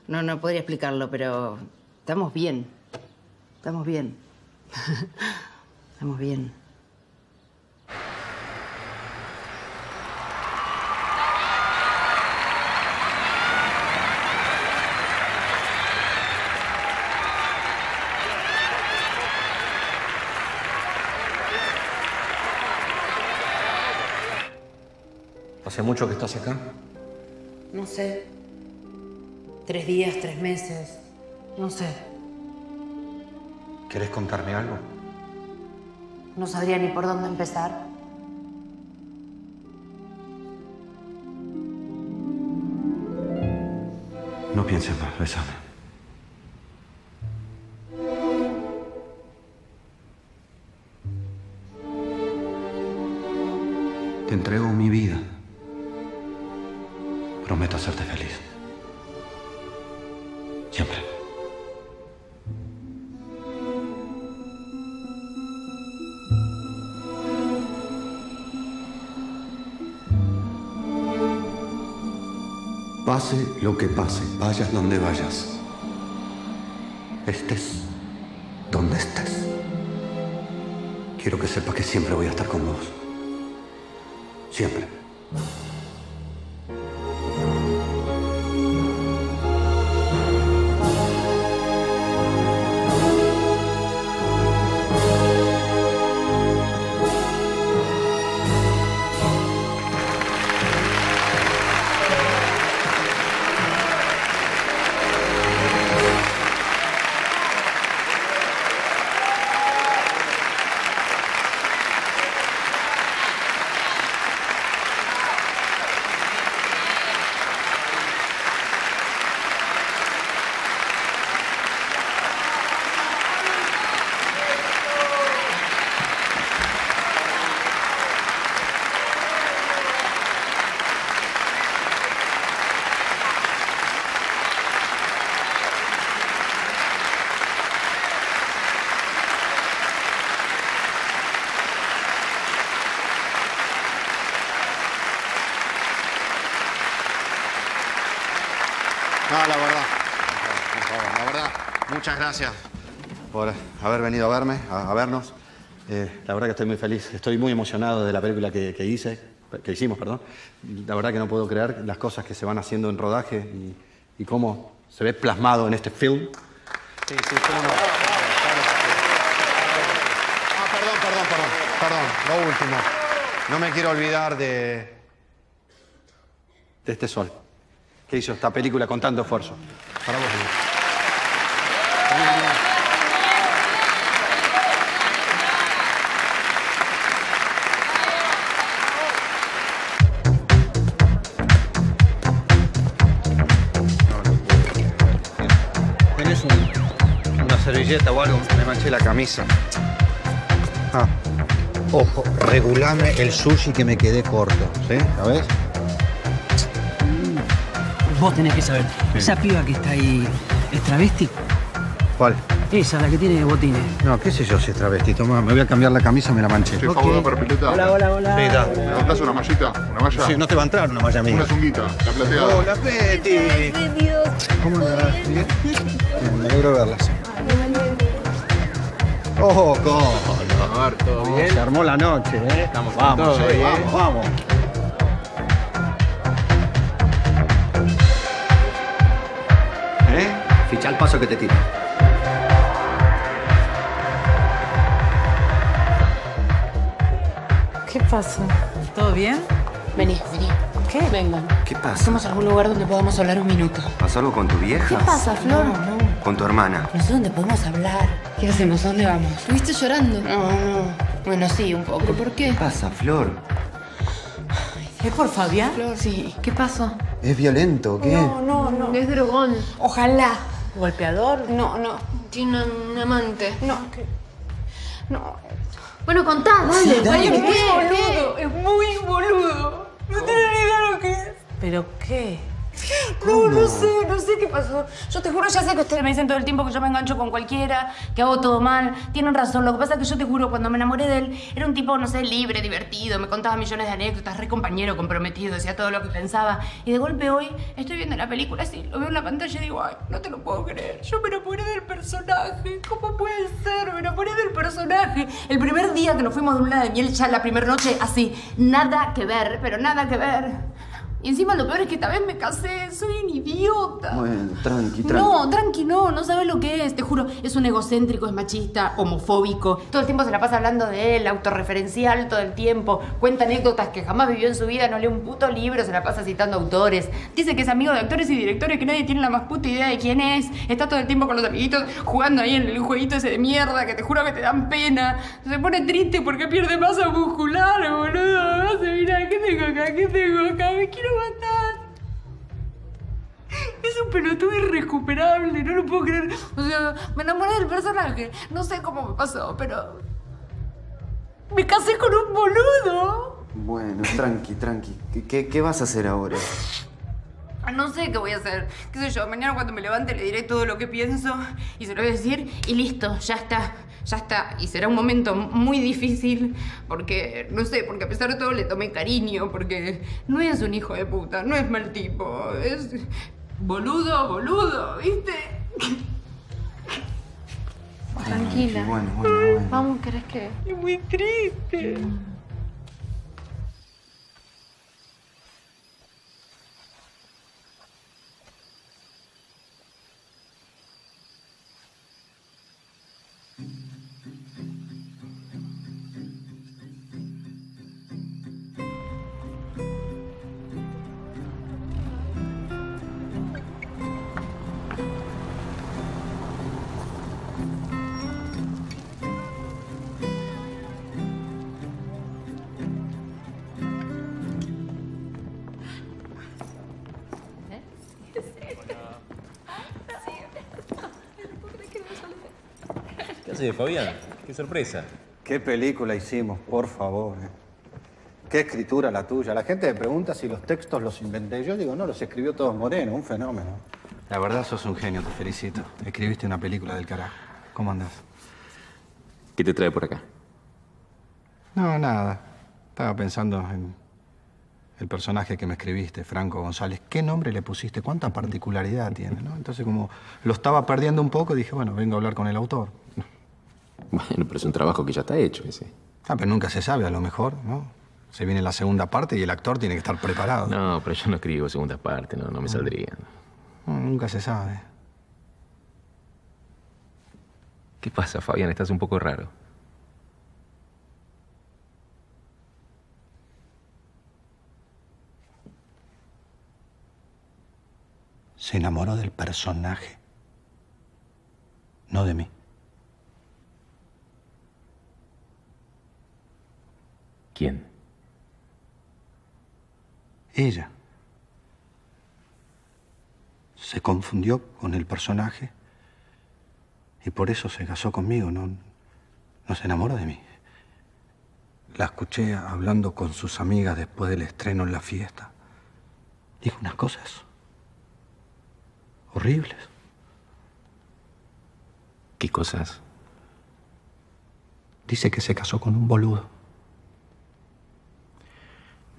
no, no podría explicarlo, pero estamos bien, estamos bien, estamos bien. ¿Hace mucho que estás acá? No sé. Tres días, tres meses. No sé. ¿Querés contarme algo? No sabría ni por dónde empezar. No pienses más, besame. Lo que pase, vayas donde vayas. Estés donde estés. Quiero que sepas que siempre voy a estar con vos. Siempre. Gracias por haber venido a verme, a, a vernos. Eh, la verdad que estoy muy feliz, estoy muy emocionado de la película que, que hice, que hicimos, perdón. La verdad que no puedo creer las cosas que se van haciendo en rodaje y, y cómo se ve plasmado en este film. Sí, sí, cómo no. Ah, perdón, perdón, perdón, perdón, lo último. No me quiero olvidar de, de este sol, que hizo esta película con tanto esfuerzo. Para vos, la camisa. Ah, ojo, regulame el sushi que me quedé corto, ¿sí? ¿Sabes? Vos tenés que saber. Esa piba que está ahí es travesti. ¿Cuál? Esa, la que tiene botines. No, qué sé yo si es travesti. Toma, me voy a cambiar la camisa, me la manché. Che, favor, para pileta. Hola, hola, hola. Sí, da. ¿Me contás una mallita? ¿Una malla? Sí, no te va a entrar una malla mía. Una zunguita, la plateada. Hola, Betty. ¿Cómo andás? Me alegro de verlas. Oh, cómo no. ¿todo bien? Se armó la noche, ¿eh? Estamos con vamos, todo, eh, ¿eh? vamos, vamos. ¿Eh? Ficha el paso que te tiro. ¿Qué pasa? ¿Todo bien? Vení, vení. ¿Qué? Vengan. ¿Qué pasa? Hacemos algún lugar donde podamos hablar un minuto. ¿Pasa algo con tu vieja? ¿Qué pasa, Flor? No, no. ¿Con tu hermana? No sé dónde podemos hablar. ¿Qué hacemos? ¿A dónde vamos? ¿Estuviste llorando? No, no. Bueno, sí, un poco. ¿Pero por qué? ¿Qué pasa, Flor? ¿Es por Fabián? Flor. Sí. ¿Qué pasó? ¿Es violento? ¿Qué? No, no, no. Es drogón. Ojalá. ¿Golpeador? No, no. Tiene un amante. No, que... No. Bueno, contá, dale. Sí, dale. dale, Es muy ¿Qué? boludo, es muy boludo. No tiene ni idea lo que es. ¿Pero qué? No, no sé, no sé qué pasó. Yo te juro, ya sé que ustedes me dicen todo el tiempo que yo me engancho con cualquiera, que hago todo mal. Tienen razón. Lo que pasa es que yo te juro, cuando me enamoré de él, era un tipo, no sé, libre, divertido, me contaba millones de anécdotas, re compañero, comprometido, decía todo lo que pensaba. Y de golpe hoy estoy viendo la película así, lo veo en la pantalla y digo, ay, no te lo puedo creer. Yo me enamoré del personaje. ¿Cómo puede ser? Me enamoré del personaje. El primer día que nos fuimos de una de miel, ya la primera noche, así, nada que ver, pero nada que ver. Y encima lo peor es que esta vez me casé, soy un idiota. Bueno, tranqui, tranqui. No, tranqui, no, no sabes lo que es, te juro. Es un egocéntrico, es machista, homofóbico. Todo el tiempo se la pasa hablando de él, autorreferencial todo el tiempo. Cuenta anécdotas que jamás vivió en su vida, no lee un puto libro, se la pasa citando autores. Dice que es amigo de actores y directores que nadie tiene la más puta idea de quién es. Está todo el tiempo con los amiguitos jugando ahí en el jueguito ese de mierda que te juro que te dan pena. Se pone triste porque pierde masa muscular, boludo. Vas a mirar, ¿qué tengo acá? ¿Qué tengo acá? Me quiero matar. Es un pelotudo irrecuperable, no lo puedo creer. O sea, me enamoré del personaje. No sé cómo me pasó, pero. Me casé con un boludo. Bueno, tranqui, tranqui. ¿Qué, qué, qué vas a hacer ahora? Ah, No sé qué voy a hacer. ¿Qué sé yo? Mañana cuando me levante le diré todo lo que pienso y se lo voy a decir y listo, ya está. Ya está. Y será un momento muy difícil porque, no sé, porque a pesar de todo le tomé cariño, porque no es un hijo de puta, no es mal tipo, es boludo, boludo, ¿viste? Tranquila. Bueno, bueno, bueno. Vamos, ¿querés que...? Es muy triste. ¿Qué haces, Fabián? Qué sorpresa. Qué película hicimos, por favor. eh. Qué escritura la tuya. La gente me pregunta si los textos los inventé yo. Digo, no, los escribió todos Moreno, un fenómeno. La verdad, sos un genio, te felicito. Escribiste una película del carajo. ¿Cómo andás? ¿Qué te trae por acá? No, nada. Estaba pensando en, el personaje que me escribiste, Franco González, ¿qué nombre le pusiste? ¿Cuánta particularidad tiene? ¿no? Entonces, como lo estaba perdiendo un poco, dije, bueno, vengo a hablar con el autor. Bueno, pero es un trabajo que ya está hecho ese. Ah, pero nunca se sabe, a lo mejor, ¿no? Se viene la segunda parte y el actor tiene que estar preparado. No, pero yo no escribo segunda parte, no, no me saldría. No, nunca se sabe. ¿Qué pasa, Fabián? Estás un poco raro. Se enamoró del personaje, no de mí. ¿Quién? Ella. Se confundió con el personaje y por eso se casó conmigo, no, no se enamoró de mí. La escuché hablando con sus amigas después del estreno en la fiesta. Dijo unas cosas horribles. ¿Qué cosas? Dice que se casó con un boludo.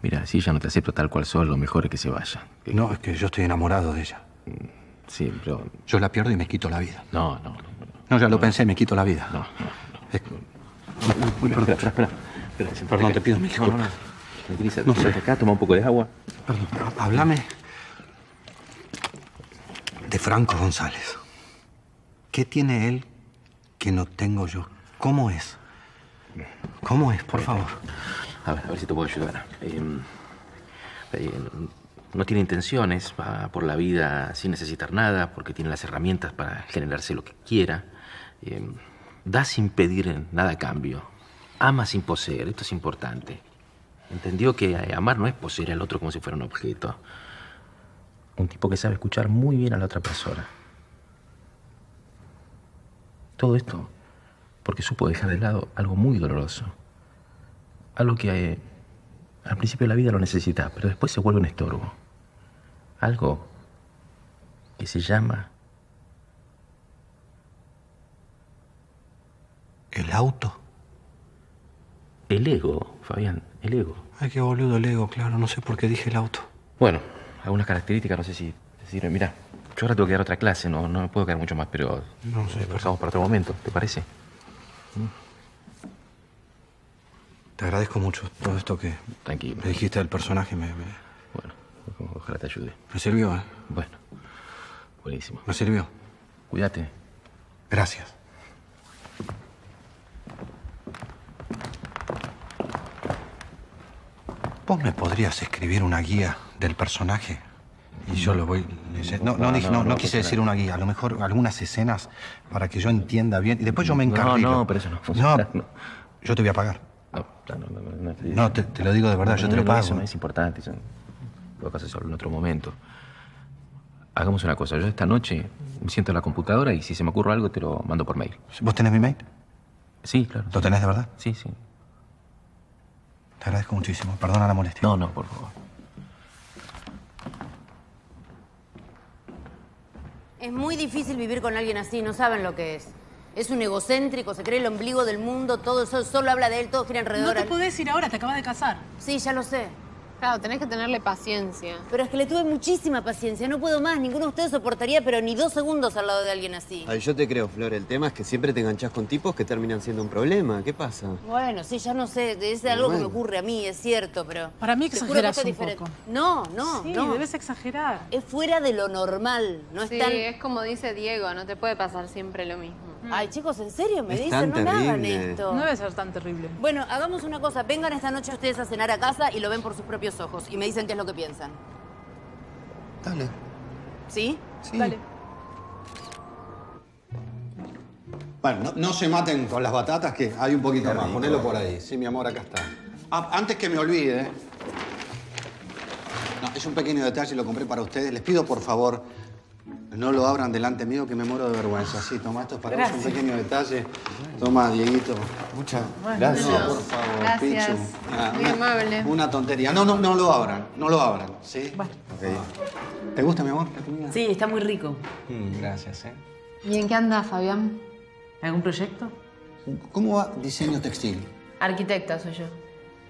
Mira, si ella no te acepta tal cual sos, lo mejor es que se vaya. No, es que yo estoy enamorado de ella. Sí, pero... Yo la pierdo y me quito la vida. No, no, no. No, ya lo pensé, me quito la vida. No, no. Es- Uy, perdón, espera, espera. espera. Perdón, te pido mil disculpas. No sé. acá, toma un poco de agua. Perdón, háblame de Franco González. ¿Qué tiene él que no tengo yo? ¿Cómo es? ¿Cómo es, por favor? A ver, a ver si te puedo ayudar. Eh, eh, no tiene intenciones, va por la vida sin necesitar nada, porque tiene las herramientas para generarse lo que quiera. Eh, da sin pedir nada a cambio. Ama sin poseer, esto es importante. Entendió que eh, amar no es poseer al otro como si fuera un objeto. Un tipo que sabe escuchar muy bien a la otra persona. Todo esto porque supo dejar de lado algo muy doloroso. Algo que eh, al principio de la vida lo necesita, pero después se vuelve un estorbo. Algo que se llama ¿El auto? el ego, Fabián, el ego. Ay, qué boludo el ego, claro. No sé por qué dije el auto. Bueno, algunas características, no sé si te sirven. Mira, yo ahora tengo que dar otra clase, no, no me puedo quedar mucho más, pero No sé, lo dejamos para otro momento, ¿te parece? Te agradezco mucho todo esto que Tranquilo. me dijiste del personaje. Me, me, Bueno, ojalá te ayude. me sirvió, ¿eh? Bueno, buenísimo. Me sirvió. Cuídate. Gracias. ¿Vos me podrías escribir una guía del personaje? Y yo lo voy. No, no, No, dije- no, no, no no, quise decir una guía. A lo mejor algunas escenas para que yo entienda bien. Y después yo me No, encarrilo. no, pero eso no funciona. No, yo te voy a pagar. No, no, no, no, no, te- No, te, te lo digo de verdad, yo te lo pago. Eso no es importante, eso todo caso se habla en otro momento. Hagamos una cosa, yo esta noche me siento en la computadora y si se me ocurre algo te lo mando por mail. ¿Vos tenés mi mail? Sí, claro. ¿Lo tenés de verdad? Sí, sí. Te agradezco muchísimo. Perdona la molestia. No, no, por favor. Es muy difícil vivir con alguien así, no saben lo que es. Es un egocéntrico, se cree el ombligo del mundo, todo eso, solo habla de él, todo gira alrededor. No te a él. podés ir ahora, te acabas de casar. Sí, ya lo sé. Claro, tenés que tenerle paciencia. Pero es que le tuve muchísima paciencia, no puedo más, ninguno de ustedes soportaría, pero ni dos segundos al lado de alguien así. Ay, yo te creo, Flor. El tema es que siempre te enganchás con tipos que terminan siendo un problema. ¿Qué pasa? Bueno, sí, ya no sé, es algo que me ocurre a mí, es cierto, pero... Para mí es un diferente. poco. No, no, Sí, no. debes exagerar. Es fuera de lo normal, no es sí, tan... es como dice Diego, no te puede pasar siempre lo mismo. Ay, chicos, ¿en serio me Es dicen? No me hagan esto. No debe ser tan terrible. Bueno, hagamos una cosa. Vengan esta noche ustedes a cenar a casa y lo ven por sus propios ojos. Y me dicen qué es lo que piensan. Dale. ¿Sí? Sí. Dale. Bueno, no, no se maten con las batatas, que hay un poquito más. Ponelo por ahí. Sí, mi amor, acá está. Ah, antes que me olvide. No, es un pequeño detalle, lo compré para ustedes. Les pido, por favor, no lo abran delante mío, que me muero de vergüenza. Sí, toma, esto es para vos, un Gracias. pequeño detalle. Toma, Dieguito. Muchas Gracias. No, por favor, Gracias. Pichu. Ah, Muy una- amable. Una tontería. No, no, no lo abran. No lo abran, ¿sí? ¿Te gusta, mi amor, la comida? Sí, está muy rico. Mm, gracias, ¿eh? ¿Y en qué andas, Fabián? ¿Algún proyecto? ¿Cómo va diseño textil? Arquitecta soy yo.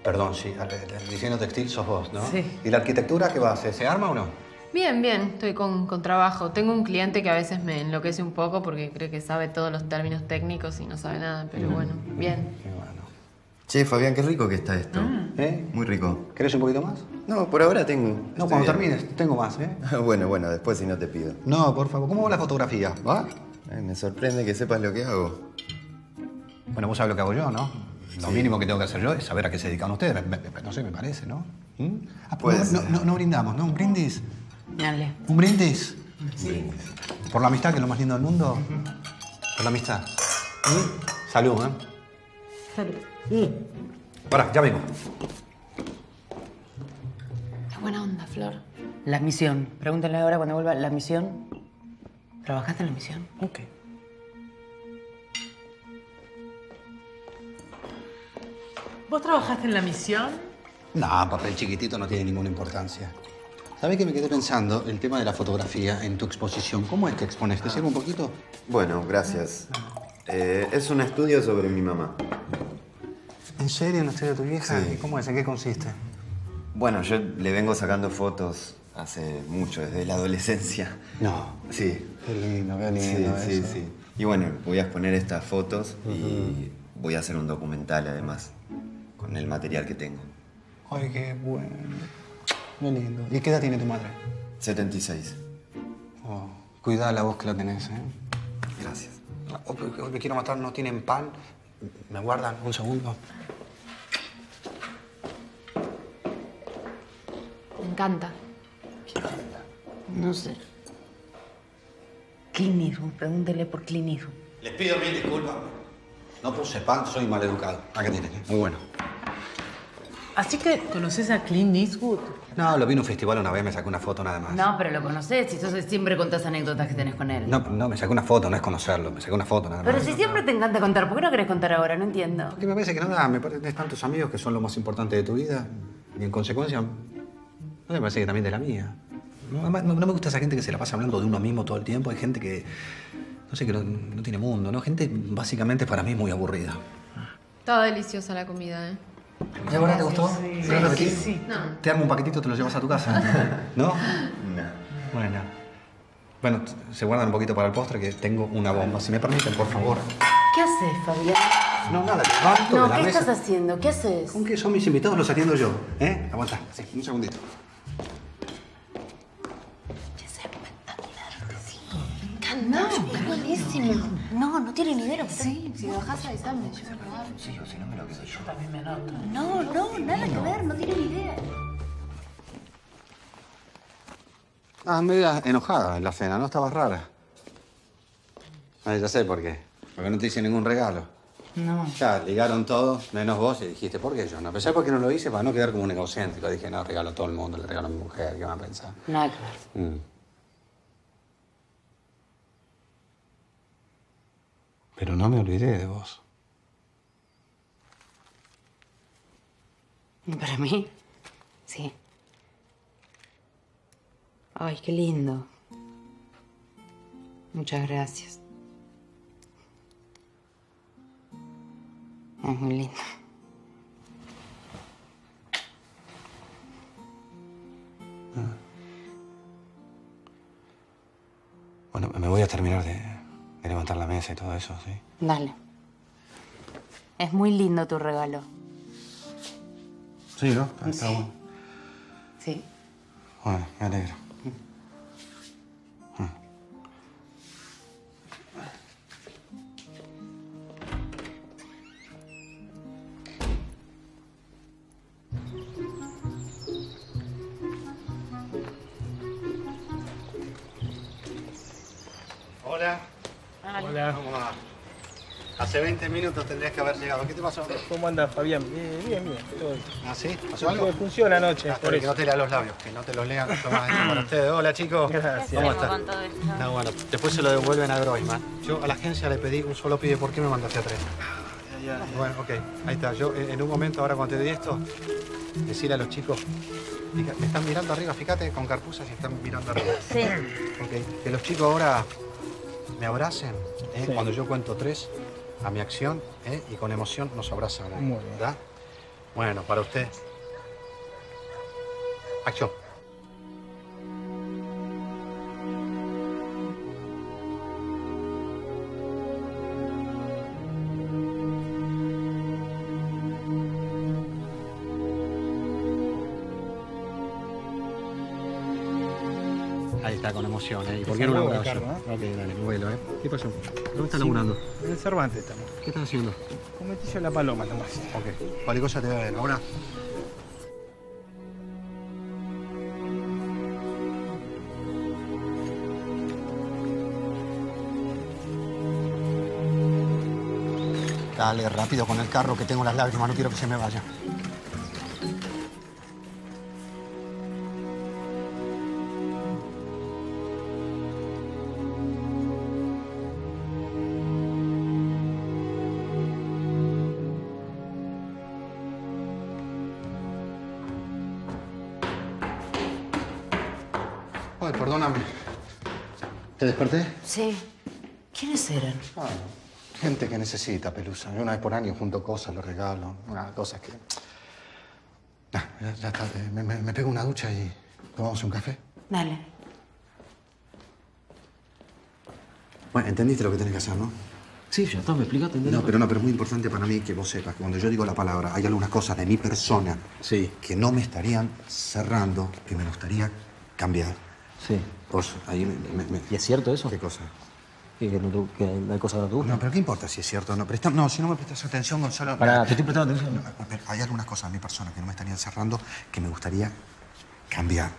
Perdón, sí, el, el diseño textil sos vos, ¿no? Sí. ¿Y la arquitectura qué va a hacer? ¿Se arma o no? Bien, bien, estoy con, con trabajo. Tengo un cliente que a veces me enloquece un poco porque cree que sabe todos los términos técnicos y no sabe nada, pero bueno, bien. Che, Fabián, qué rico que está esto. ¿Eh? Muy rico. ¿Querés un poquito más? No, por ahora tengo. No, Estoy cuando bien. termines, tengo más, ¿eh? bueno, bueno, después si no te pido. No, por favor, ¿cómo va la fotografía? ¿Va? Me sorprende que sepas lo que hago. Bueno, vos sabés lo que hago yo, ¿no? Lo mínimo que tengo que hacer yo es saber a qué se dedican ustedes. Me- me- no sé, me parece, ¿no? ¿Mm? Ah, Puede no, no, no brindamos, ¿no? ¿Un brindis? Dale. ¿Un brindis? ¿Por la amistad, que es lo más lindo del mundo? Por la amistad. ¿Mm? Salud, ¿eh? Salud. Pará, ya vengo. Qué buena onda, Flor. La misión. Pregúntale ahora cuando vuelva. ¿La misión? ¿Trabajaste en la misión? Ok. ¿Vos trabajaste en la misión? No, papel chiquitito no tiene ninguna importancia. ¿Sabés que me quedé pensando el tema de la fotografía en tu exposición? ¿Cómo es que expones? ¿Te sirve un poquito? Bueno, gracias. Eh, es un estudio sobre mi mamá. ¿En serio? ¿Un estudio de tu vieja? Sí. ¿Y cómo es? ¿En qué consiste? Bueno, yo le vengo sacando fotos hace mucho, desde la adolescencia. No. Sí. Qué lindo, qué Sí, lindo sí, eso. sí. Y bueno, voy a exponer estas fotos y voy a hacer un documental además, con el material que tengo. Ay, qué bueno. Qué lindo. ¿Y qué edad tiene tu madre? 76. Oh, cuidá la voz que la tenés, ¿eh? Gracias. Oh, pero me quiero matar, no tienen pan. ¿Me guardan un segundo? Me encanta. No sé. Eastwood. Pregúntele por Eastwood. Les pido mil disculpas. No puse pan, soy maleducado. Acá tienen, ¿eh? muy bueno. Así que conoces a Clint Eastwood. No, lo vi en un festival una vez, me saqué una foto nada más. No, pero lo conoces. Si sos siempre contás anécdotas que tenés con él. No, no, me saqué una foto, no es conocerlo, me saqué una foto nada más. Pero si siempre te encanta contar, ¿por qué no querés contar ahora? No entiendo. Porque me parece que no da, me parece que tenés tantos amigos que son lo más importante de tu vida y en consecuencia, no me parece que también de la mía. No, Además, no, no me gusta esa gente que se la pasa hablando de uno mismo todo el tiempo, hay gente que, no sé, que no, no tiene mundo, ¿no? Gente básicamente para mí muy aburrida. Estaba deliciosa la comida, ¿eh? ¿De verdad te gustó? Sí, ¿Querés repetir? sí. No. Te armo un paquetito, te lo llevas a tu casa. ¿No? No. Bueno. Bueno, se guardan un poquito para el postre que tengo una bomba. Si me permiten, por favor. ¿Qué haces, Fabián? No, nada, levanto No, de la ¿qué mesa. estás haciendo? ¿Qué haces? ¿Con qué son mis invitados? Los atiendo yo. ¿Eh? Aguanta. Sí, un segundito. No, es buenísimo. No, no tiene ni idea. Sí, si bajás avísame, yo me lo hago. Sí, yo si no me lo quedo yo. también me anoto. No, no, nada que ver, no tiene ni idea. Ah, media enojada en la cena, ¿no? Estabas rara. Ah, ya sé por qué. Porque no te hice ningún regalo. No. Ya, ligaron todos, menos vos, y dijiste, ¿por qué yo no? Pensé por qué no lo hice para no quedar como un egocéntrico. Dije, no, regalo a todo el mundo, le regalo a mi mujer, ¿qué van a pensar? Nada que ver. Mm. Pero no me olvidé de vos. Para mí, sí. Ay, qué lindo. Muchas gracias. Es muy lindo. Bueno, me voy a terminar de, de levantar la mesa y todo eso, ¿sí? Dale. Es muy lindo tu regalo. Sí, ¿no? Está bueno. Sí. Bueno, me alegro. Hola. Hola. ¿Cómo va? Hace 20 minutos tendrías que haber llegado. ¿Qué te pasó? ¿Cómo andas, Fabián? Bien, bien, bien. Todo bien. ¿Ah, sí? ¿Pasó algo? Funciona anoche, Ah, por pero que eso. no te lea los labios, que no te los lean. Toma esto para ustedes. Hola, chicos. Gracias. ¿Cómo están? No, bueno, después se lo devuelven a Groisman. Yo a la agencia le pedí un solo pide. ¿Por qué me mandaste a tres? Bueno, ok. Ahí está. Yo eh, en un momento, ahora cuando te di esto, decirle a los chicos, me están mirando arriba, fíjate con carpuzas y están mirando arriba. Sí. Ok. Que los chicos ahora me abracen ¿eh? cuando yo cuento tres a mi acción ¿eh? y con emoción nos abrazan. ¿eh? Muy. Bueno, para usted. Acción. ¿Eh? ¿Y por qué no laburaba yo? Ricardo, Ok, dale, vuelo, ¿eh? ¿Qué pasó? ¿Dónde está Sí, laburando? En el Cervantes estamos. ¿Qué estás haciendo? Con Metillo de la Paloma, Tomás. Ok. Cualquier cosa te voy a ver. Ahora. Dale, rápido con el carro que tengo las lágrimas, no quiero que se me vaya. Desperté? Sí. ¿Quiénes eran? Ah, gente que necesita, Pelusa. Yo una vez por año junto cosas, los regalo. Una cosas que... Ah, ya, ya está. Eh, Me, me- me pego una ducha y tomamos un café. Dale. Bueno, entendiste lo que tenés que hacer, ¿no? Sí, ya está, me explicaste. No, pero no, pero es muy importante para mí que vos sepas que cuando yo digo la palabra, hay algunas cosas de mi persona que no me estarían cerrando, que me gustaría cambiar. Sí. Vos, ahí me, me- me- ¿Y es cierto eso? ¿Qué cosa? Que, no que hay cosas que no. No, pero ¿qué importa si es cierto o no? Presta- no, si no me prestas atención, Gonzalo... Pará, te estoy prestando atención. No, a hay algunas cosas de mi persona que no me estarían cerrando que me gustaría cambiar.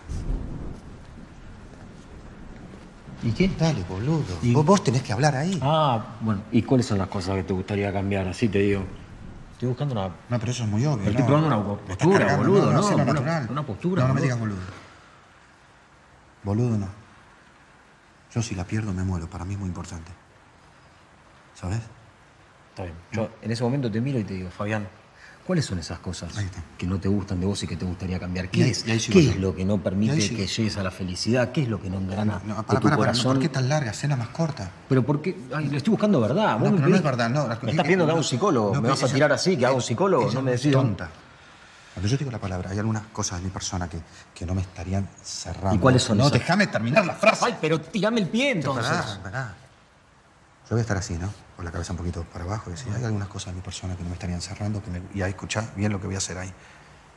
¿Y qué? Dale, boludo. Vos, vos tenés que hablar ahí. Ah, bueno. ¿Y cuáles son las cosas que te gustaría cambiar? Así te digo. Estoy buscando una... No, pero eso es muy obvio. Pero estoy no. probando una postura, boludo, No, no, no, una- postura, No, no me digas boludo. Boludo no. Yo si la pierdo me muero. Para mí es muy importante. ¿Sabes? Está bien. Yo en ese momento te miro y te digo, Fabián, ¿cuáles son esas cosas que no te gustan de vos y que te gustaría cambiar? ¿Qué Y ahí- es, y ahí sigo ¿qué es lo que no permite que llegues a la felicidad? ¿Qué es lo que no engrana No, para, tu para, para. corazón? ¿Por qué tan larga? Cena más corta. Pero ¿por qué? Ay, le estoy buscando verdad. Vos No, me pero no es verdad, no. ¿Me estás pidiendo que haga un psicólogo? No, ¿Me vas a tirar así, que haga un psicólogo? No me decís... tonta. Cuando yo digo la palabra, hay algunas cosas de mi persona que, que no me estarían cerrando. ¿Y cuáles son No, esas? déjame terminar la frase. Ay, pero tirame el pie entonces. Pará, pará. Yo voy a estar así, ¿no? Con la cabeza un poquito para abajo. Y decir, hay algunas cosas de mi persona que no me estarían cerrando. Que me, y ahí escuchá bien lo que voy a hacer ahí.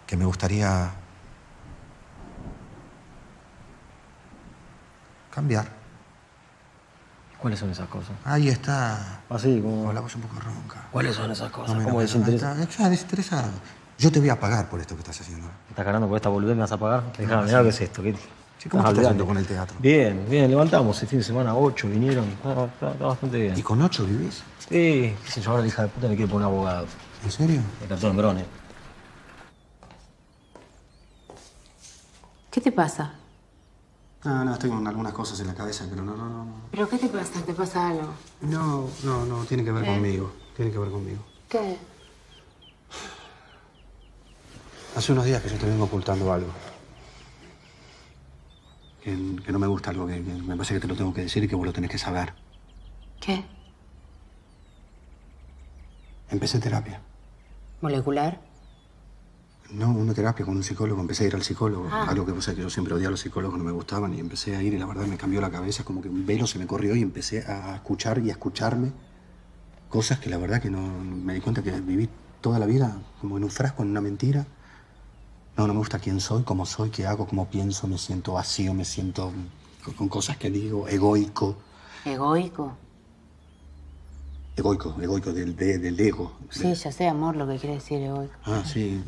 Que me gustaría... Cambiar. ¿Cuáles son esas cosas? Ahí está. Así, como... Con la voz un poco ronca. ¿Cuáles son esas cosas? No, mira, ¿Cómo está- está desinteresado. Yo te voy a pagar por esto que estás haciendo. ¿Estás ganando por esta boludez? ¿Me vas a pagar? Dejá, No, mirá sí. qué es esto. ¿Qué... Sí, ¿cómo estás yendo con el teatro? Bien, bien. Levantamos el fin de semana. Ocho vinieron. Está, está bastante bien. ¿Y con ocho vivís? Sí, qué sé yo, ahora la hija de puta le quiere poner un abogado. ¿En serio? El cartón Brone. ¿Qué te pasa? No, no, estoy con algunas cosas en la cabeza, pero no, no, no. no. ¿Pero qué te pasa? ¿Te pasa algo? No, no, no, tiene que ver ¿Eh? conmigo. Tiene que ver conmigo. ¿Qué? Hace unos días que yo te vengo ocultando algo. Que, que no me gusta algo, que, que me parece que te lo tengo que decir y que vos lo tenés que saber. ¿Qué? Empecé terapia. ¿Molecular? No, una terapia con un psicólogo. Empecé a ir al psicólogo. Ah. Algo que pasa que yo siempre odiaba a los psicólogos, no me gustaban. Y empecé a ir y la verdad me cambió la cabeza. Como que un velo se me corrió y empecé a escuchar y a escucharme cosas que la verdad que no me di cuenta que viví toda la vida como en un frasco, en una mentira. No, no me gusta quién soy, cómo soy, qué hago, cómo pienso. Me siento vacío, me siento con, cosas que digo, egoico. ¿Egoico? Egoico, egoico del, de- del ego. Sí, ya sé, amor, lo que quiere decir egoico. Ah, sí.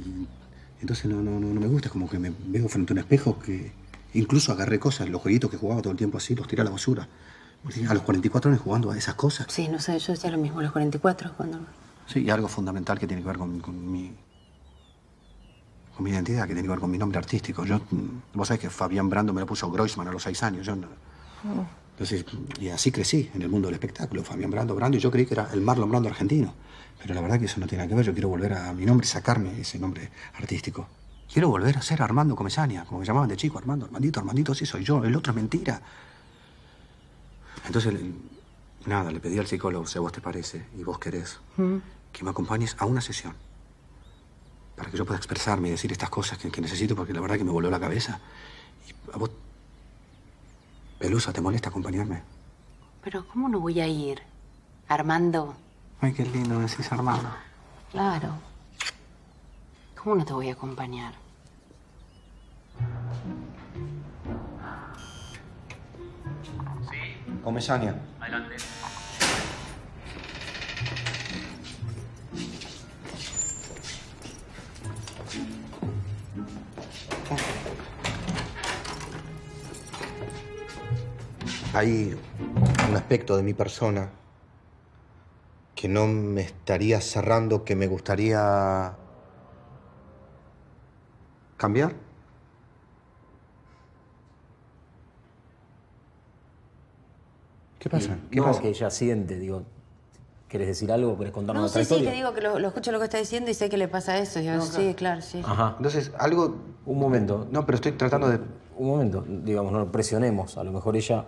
Entonces no, no, no, no me gusta, como que me veo frente a un espejo que incluso agarré cosas, los jueguitos que jugaba todo el tiempo así, los tiré a la basura. A los 44 años jugando a esas cosas. Sí, no sé, yo decía lo mismo a los 44 cuando... Sí, y algo fundamental que tiene que ver con, con mi con mi identidad, que tiene que ver con mi nombre artístico. Yo, mm, vos sabés que Fabián Brando me lo puso Groisman a los seis años. Yo no- entonces, y así crecí en el mundo del espectáculo. Fabián Brando, Brando, y yo creí que era el Marlon Brando argentino. Pero la verdad que eso no tiene nada que ver. Yo quiero volver a mi nombre, sacarme ese nombre artístico. Quiero volver a ser Armando Comesaña, como me llamaban de chico, Armando, Armandito, Armandito, sí soy yo, el otro es mentira. Entonces, nada, le pedí al psicólogo, si a vos te parece y vos querés, Mm. que me acompañes a una sesión. Para que yo pueda expresarme y decir estas cosas que, que necesito porque la verdad que me voló la cabeza. Y a vos, Pelusa, ¿te molesta acompañarme? Pero ¿cómo no voy a ir? Armando. Ay, qué lindo decís, Armando. Claro. ¿Cómo no te voy a acompañar? Comesaña. Adelante. Hay un aspecto de mi persona que no me estaría cerrando, que me gustaría cambiar. ¿Qué pasa? ¿Qué no, pasa? que ella siente, digo. ¿Querés decir algo? ¿Querés contarnos No, otra sí, sí, te digo que lo, lo escucho lo que está diciendo y sé que le pasa eso. Yo, sí, claro, sí. Ajá. Entonces, algo... Un momento. No, pero estoy tratando de... Un momento, digamos, no lo presionemos. A lo mejor ella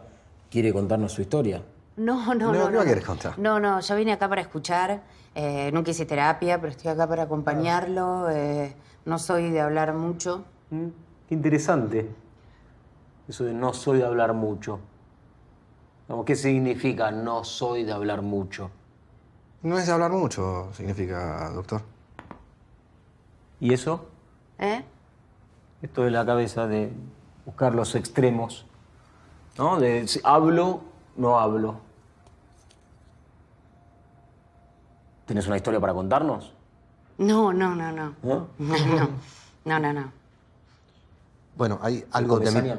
quiere contarnos su historia. No, no, No, no. ¿qué va a querer contar? No, no, yo vine acá para escuchar. eh, nunca hice terapia, pero estoy acá para acompañarlo. eh, no soy de hablar mucho. Qué interesante. Eso de no soy de hablar mucho. ¿Qué significa no soy de hablar mucho? No es de hablar mucho, significa, doctor. ¿Y eso? ¿Eh? Esto de la cabeza de buscar los extremos. ¿No? De si hablo, no hablo. ¿Tienes una historia para contarnos? No, no, no, no. ¿No? No, no. No, no, no. Bueno, hay algo de mi...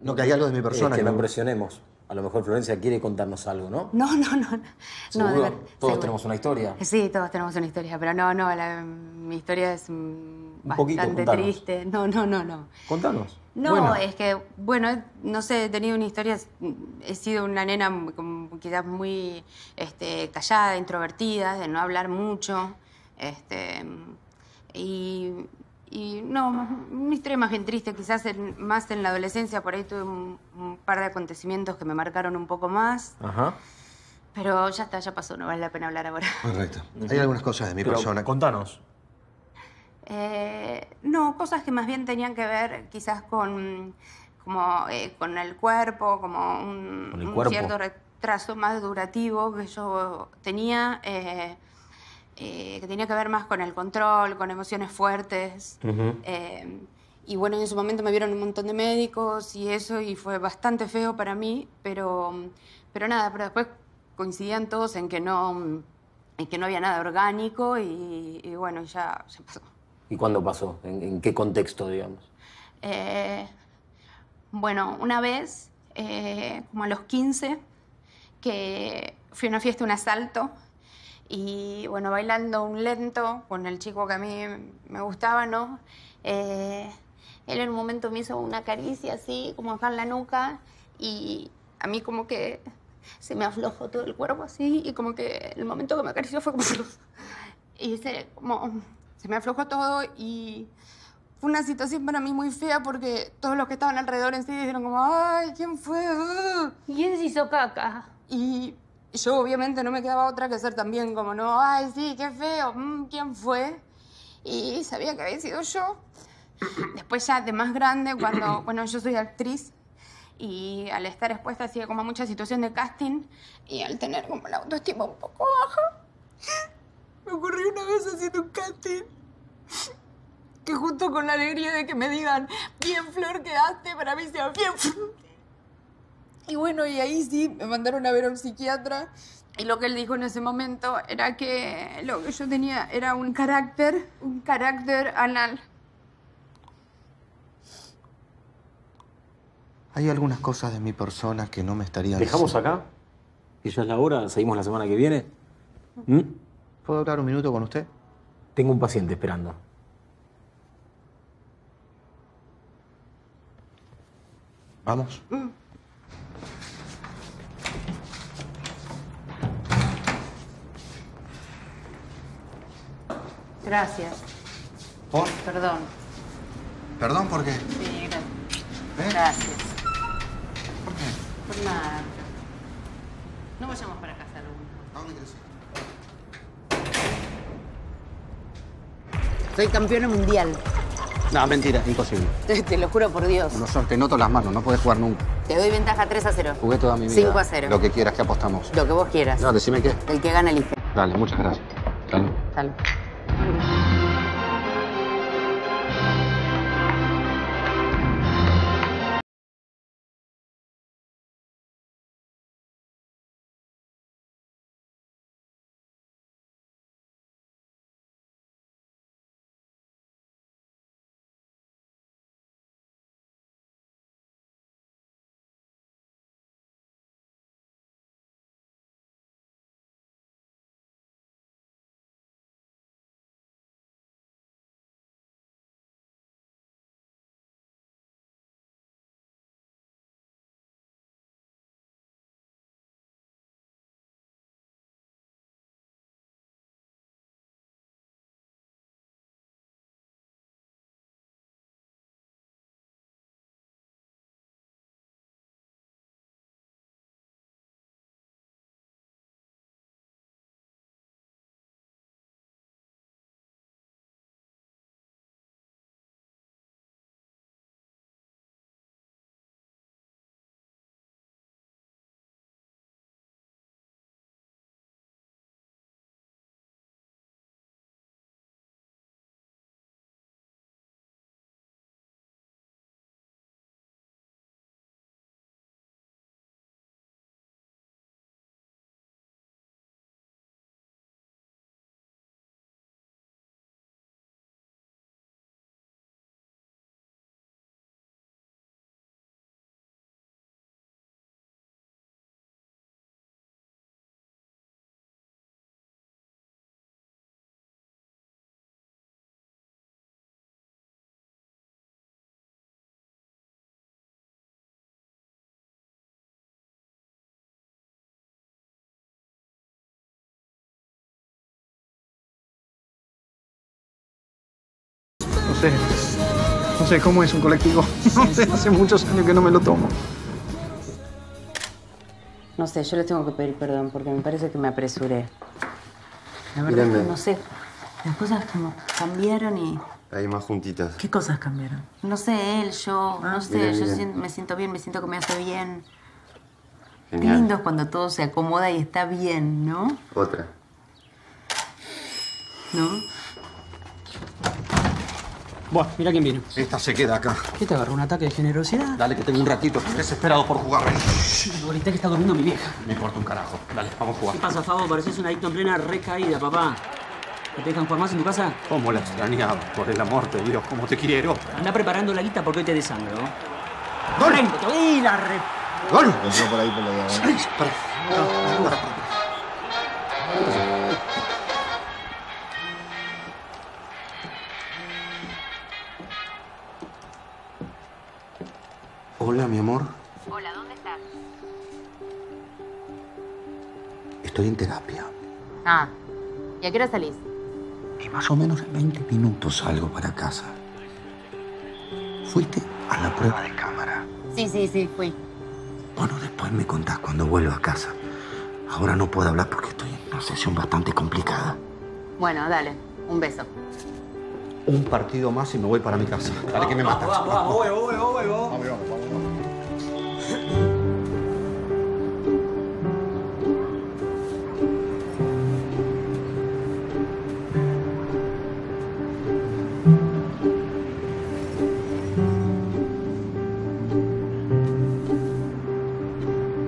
No, que hay algo de mi persona Eh, que que no no... presionemos. A lo mejor Florencia quiere contarnos algo, ¿no? No, no, no. no. No, de ¿Seguro? ver- Todos seguro. tenemos una historia. Sí, todos tenemos una historia, pero no, no, la- mi historia es mm, poquito, bastante triste. No, no, no, no. Contanos. No, Bueno. es que, bueno, no sé, he tenido una historia, he sido una nena quizás muy este, callada, introvertida, de no hablar mucho, este, y, y no, una historia más bien triste, quizás en- más en la adolescencia, por ahí tuve un, un par de acontecimientos que me marcaron un poco más, Ajá. pero ya está, ya pasó, no vale la pena hablar ahora. Correcto. Hay algunas cosas de mi Pero persona... Contanos. Eh, no, cosas que más bien tenían que ver quizás con, como, eh, con el cuerpo, como un, cierto retraso más durativo que yo tenía, eh, eh, que tenía que ver más con el control, con emociones fuertes. Eh, y bueno, en ese momento me vieron un montón de médicos y eso, y fue bastante feo para mí, pero, pero nada, pero después coincidían todos en que no, en que no había nada orgánico y, y bueno, ya, ya pasó. ¿Y cuándo pasó? ¿En, qué contexto, digamos? Eh, bueno, una vez, eh, como a los 15, que fui a una fiesta, un asalto, y bueno, bailando un lento con el chico que a mí me gustaba, ¿no? Eh, él en un momento me hizo una caricia así, como acá en la nuca, y a mí como que se me aflojó todo el cuerpo así, y como que el momento que me acarició fue como... y se, como, se me aflojó todo y fue una situación para mí muy fea porque todos los que estaban alrededor en sí dijeron como, ay, ¿quién fue? Ah". ¿Quién se hizo caca? Y yo obviamente no me quedaba otra que hacer también como, no, ay, sí, qué feo, mm, ¿quién fue? Y sabía que había sido yo. Después ya de más grande, cuando, bueno, yo soy actriz y al estar expuesta así como a mucha situación de casting y al tener como la autoestima un poco baja, me ocurrió una vez haciendo un casting que junto con la alegría de que me digan, bien Flor quedaste, para mí sea bien Flor. Y bueno, y ahí sí, me mandaron a ver a un psiquiatra. Y lo que él dijo en ese momento era que lo que yo tenía era un carácter, un carácter anal. Hay algunas cosas de mi persona que no me estarían... ¿Dejamos acá? ¿Que ya es la hora? ¿Seguimos la semana que viene? ¿Mm? ¿Puedo hablar un minuto con usted? Tengo un paciente esperando. ¿Vamos? Gracias. ¿Por? Perdón. ¿Perdón por qué? Sí, gracias. ¿Eh? Gracias. ¿Por qué? Por nada. No vayamos para casa, Luna. ¿A dónde quieres ir? Soy campeona mundial. No, mentira, imposible. Te, te lo juro por Dios. No, son- te noto las manos, no puedes jugar nunca. Te doy ventaja 3 a 0. Jugué toda mi vida. 5 a 0. Lo que quieras, que apostamos. Lo que vos quieras. No, decime qué. El que gana elige. Dale, muchas gracias. Salud. Salud. Sé. No sé cómo es un colectivo. No sé, hace muchos años que no me lo tomo. No sé, yo les tengo que pedir perdón porque me parece que me apresuré. La verdad es Mírenme. que no sé. Las cosas como cambiaron y... Ahí más juntitas. ¿Qué cosas cambiaron? No sé, él, yo, no sé, Miren, yo miren. siento- me siento bien, me siento que me hace bien. Qué Genial. lindo es cuando todo se acomoda y está bien, ¿no? Otra. ¿No? Bueno, mira quién vino. Esta se queda acá. ¿Qué te agarró? ¿Un ataque de generosidad? Dale, que tengo un ratito. Estoy desesperado por jugar. Ahorita que está durmiendo mi vieja. Me importa un carajo. Dale, vamos a jugar. ¿Qué pasa, Fabo? Pareces un adicto en plena recaída, papá. ¿No te dejan jugar más en tu casa? ¿Cómo la extrañaba? Por el amor de Dios, cómo te quiero. Anda preparando la guita porque hoy te desangro. ¡Gol! ¡Y la re... ¡Gol! Entró por ahí por la diagonal. Hola, mi amor. Hola, ¿dónde estás? Estoy en terapia. Ah, ¿y a qué hora salís? Y más o menos en 20 minutos salgo para casa. ¿Fuiste a la prueba de cámara? Sí, sí, sí, fui. Bueno, después me contás cuando vuelva a casa. Ahora no puedo hablar porque estoy en una sesión bastante complicada. Bueno, dale, un beso. Un partido más y me voy para mi casa. Dale, que me matas. Vamos, vamos, voy, voy, voy, voy.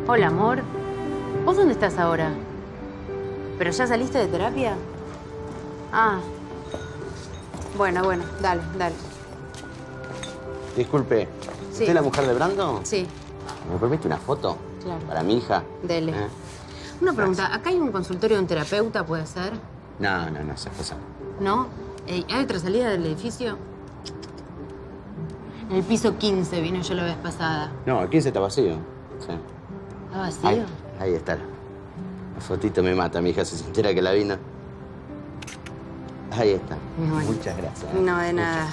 Hola, amor. ¿Vos dónde estás ahora? ¿Pero ya saliste de terapia? Ah. Bueno, bueno, dale, dale. Disculpe, Sí. ¿usted es la mujer de Brando? Sí, ¿Me permite una foto? claro. Para mi hija. Dele. ¿Eh? Una pregunta, ¿acá hay un consultorio de un terapeuta, puede ser? No, no, no, esas cosas. ¿No? ¿Hay otra salida del edificio? En el piso 15 vino yo la vez pasada. No, el 15 está vacío. Sí. ¿Está vacío? Ahí, ahí está. La fotito me mata, mi hija se entera que la vino. Ahí está. Bueno. Muchas gracias. No, de nada.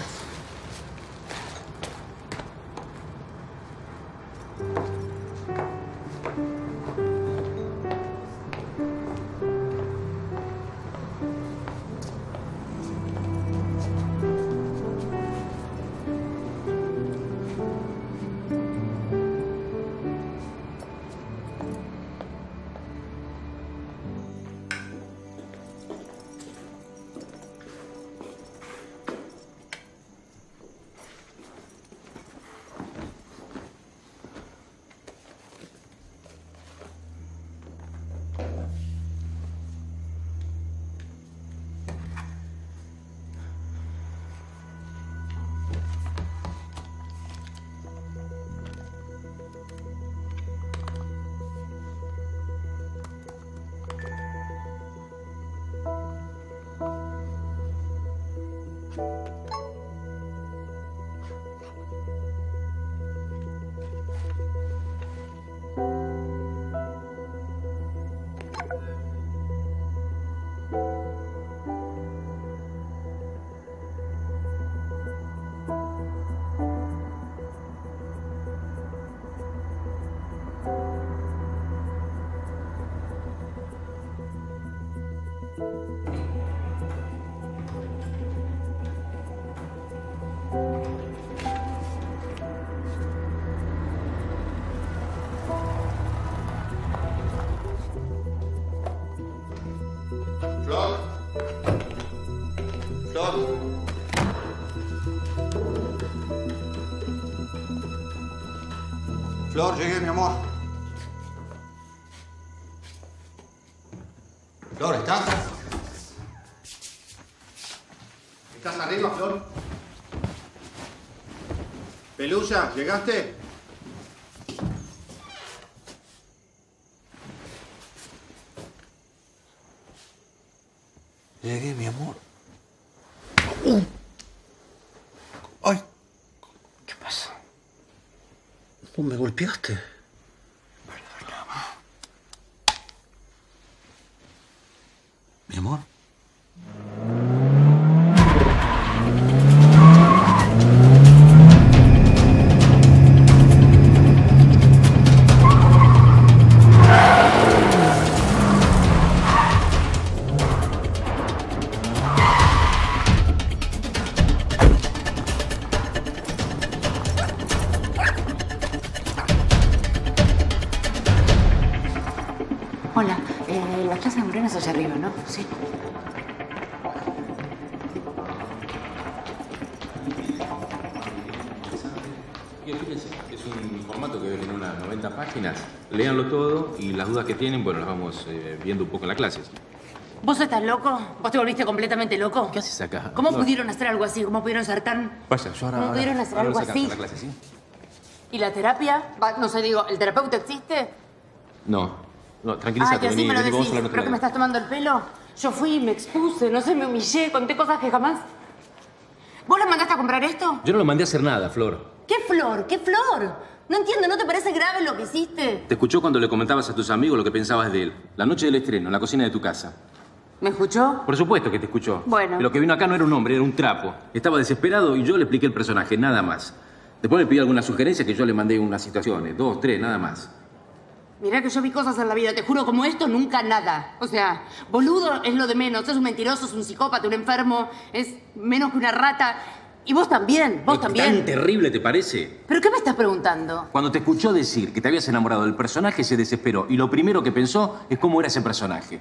Flor, llegué, mi amor. Flor, ¿estás? ¿Estás arriba, Flor? Pelusa, ¿llegaste? Llegué, mi amor. ¡Ay! ¿Qué pasa? ¿Vos me golpeaste? ¿Vos estás loco? ¿Vos te volviste completamente loco? ¿Qué haces acá? ¿Cómo No. pudieron hacer algo así? ¿Cómo pudieron ser tan...? Vaya, yo ahora... ¿Cómo ahora- pudieron hacer ahora algo así? la clase, ¿sí? ¿Y la terapia? Va, no sé, digo, ¿el terapeuta existe? No, no, Ah, tranquilízate, que así vení, me lo vení, decís. ¿Pero que me estás tomando el pelo? Yo fui me expuse, no sé, me humillé, conté cosas que jamás... ¿Vos la mandaste a comprar esto? Yo no lo mandé a hacer nada, Flor. ¿Qué flor? ¿Qué flor? No entiendo, ¿no te parece grave lo que hiciste? Te escuchó cuando le comentabas a tus amigos lo que pensabas de él. La noche del estreno, en la cocina de tu casa. ¿Me escuchó? Por supuesto que te escuchó. Bueno. Lo que vino acá no era un hombre, era un trapo. Estaba desesperado y yo le expliqué el personaje, nada más. Después me pidió alguna sugerencia que yo le mandé unas situaciones, dos, tres, nada más. Mirá que yo vi cosas en la vida, te juro, como esto, nunca nada. O sea, boludo es lo de menos. Es un mentiroso, es un psicópata, un enfermo, es menos que una rata. Y vos también, vos ¿Tan también. terrible te parece? ¿Pero qué me estás preguntando? Cuando te escuchó decir que te habías enamorado del personaje, se desesperó. Y lo primero que pensó es cómo era ese personaje.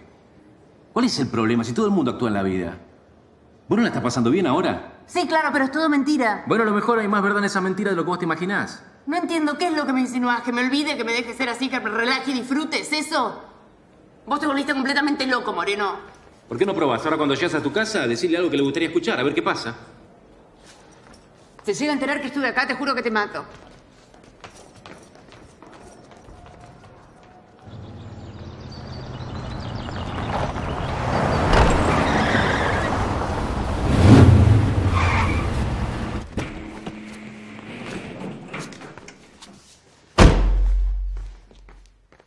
¿Cuál es el problema si todo el mundo actúa en la vida? ¿Vos no la estás pasando bien ahora? Sí, claro, pero es todo mentira. Bueno, a lo mejor hay más verdad en esa mentira de lo que vos te imaginás. No entiendo qué es lo que me insinúas, que me olvide, que me deje ser así, que me relaje y disfrute. ¿Es eso? Vos te volviste completamente loco, Moreno. ¿Por qué no probás ahora cuando llegas a tu casa a decirle algo que le gustaría escuchar, a ver qué pasa? Se llega a enterar que estuve acá, te juro que te mato.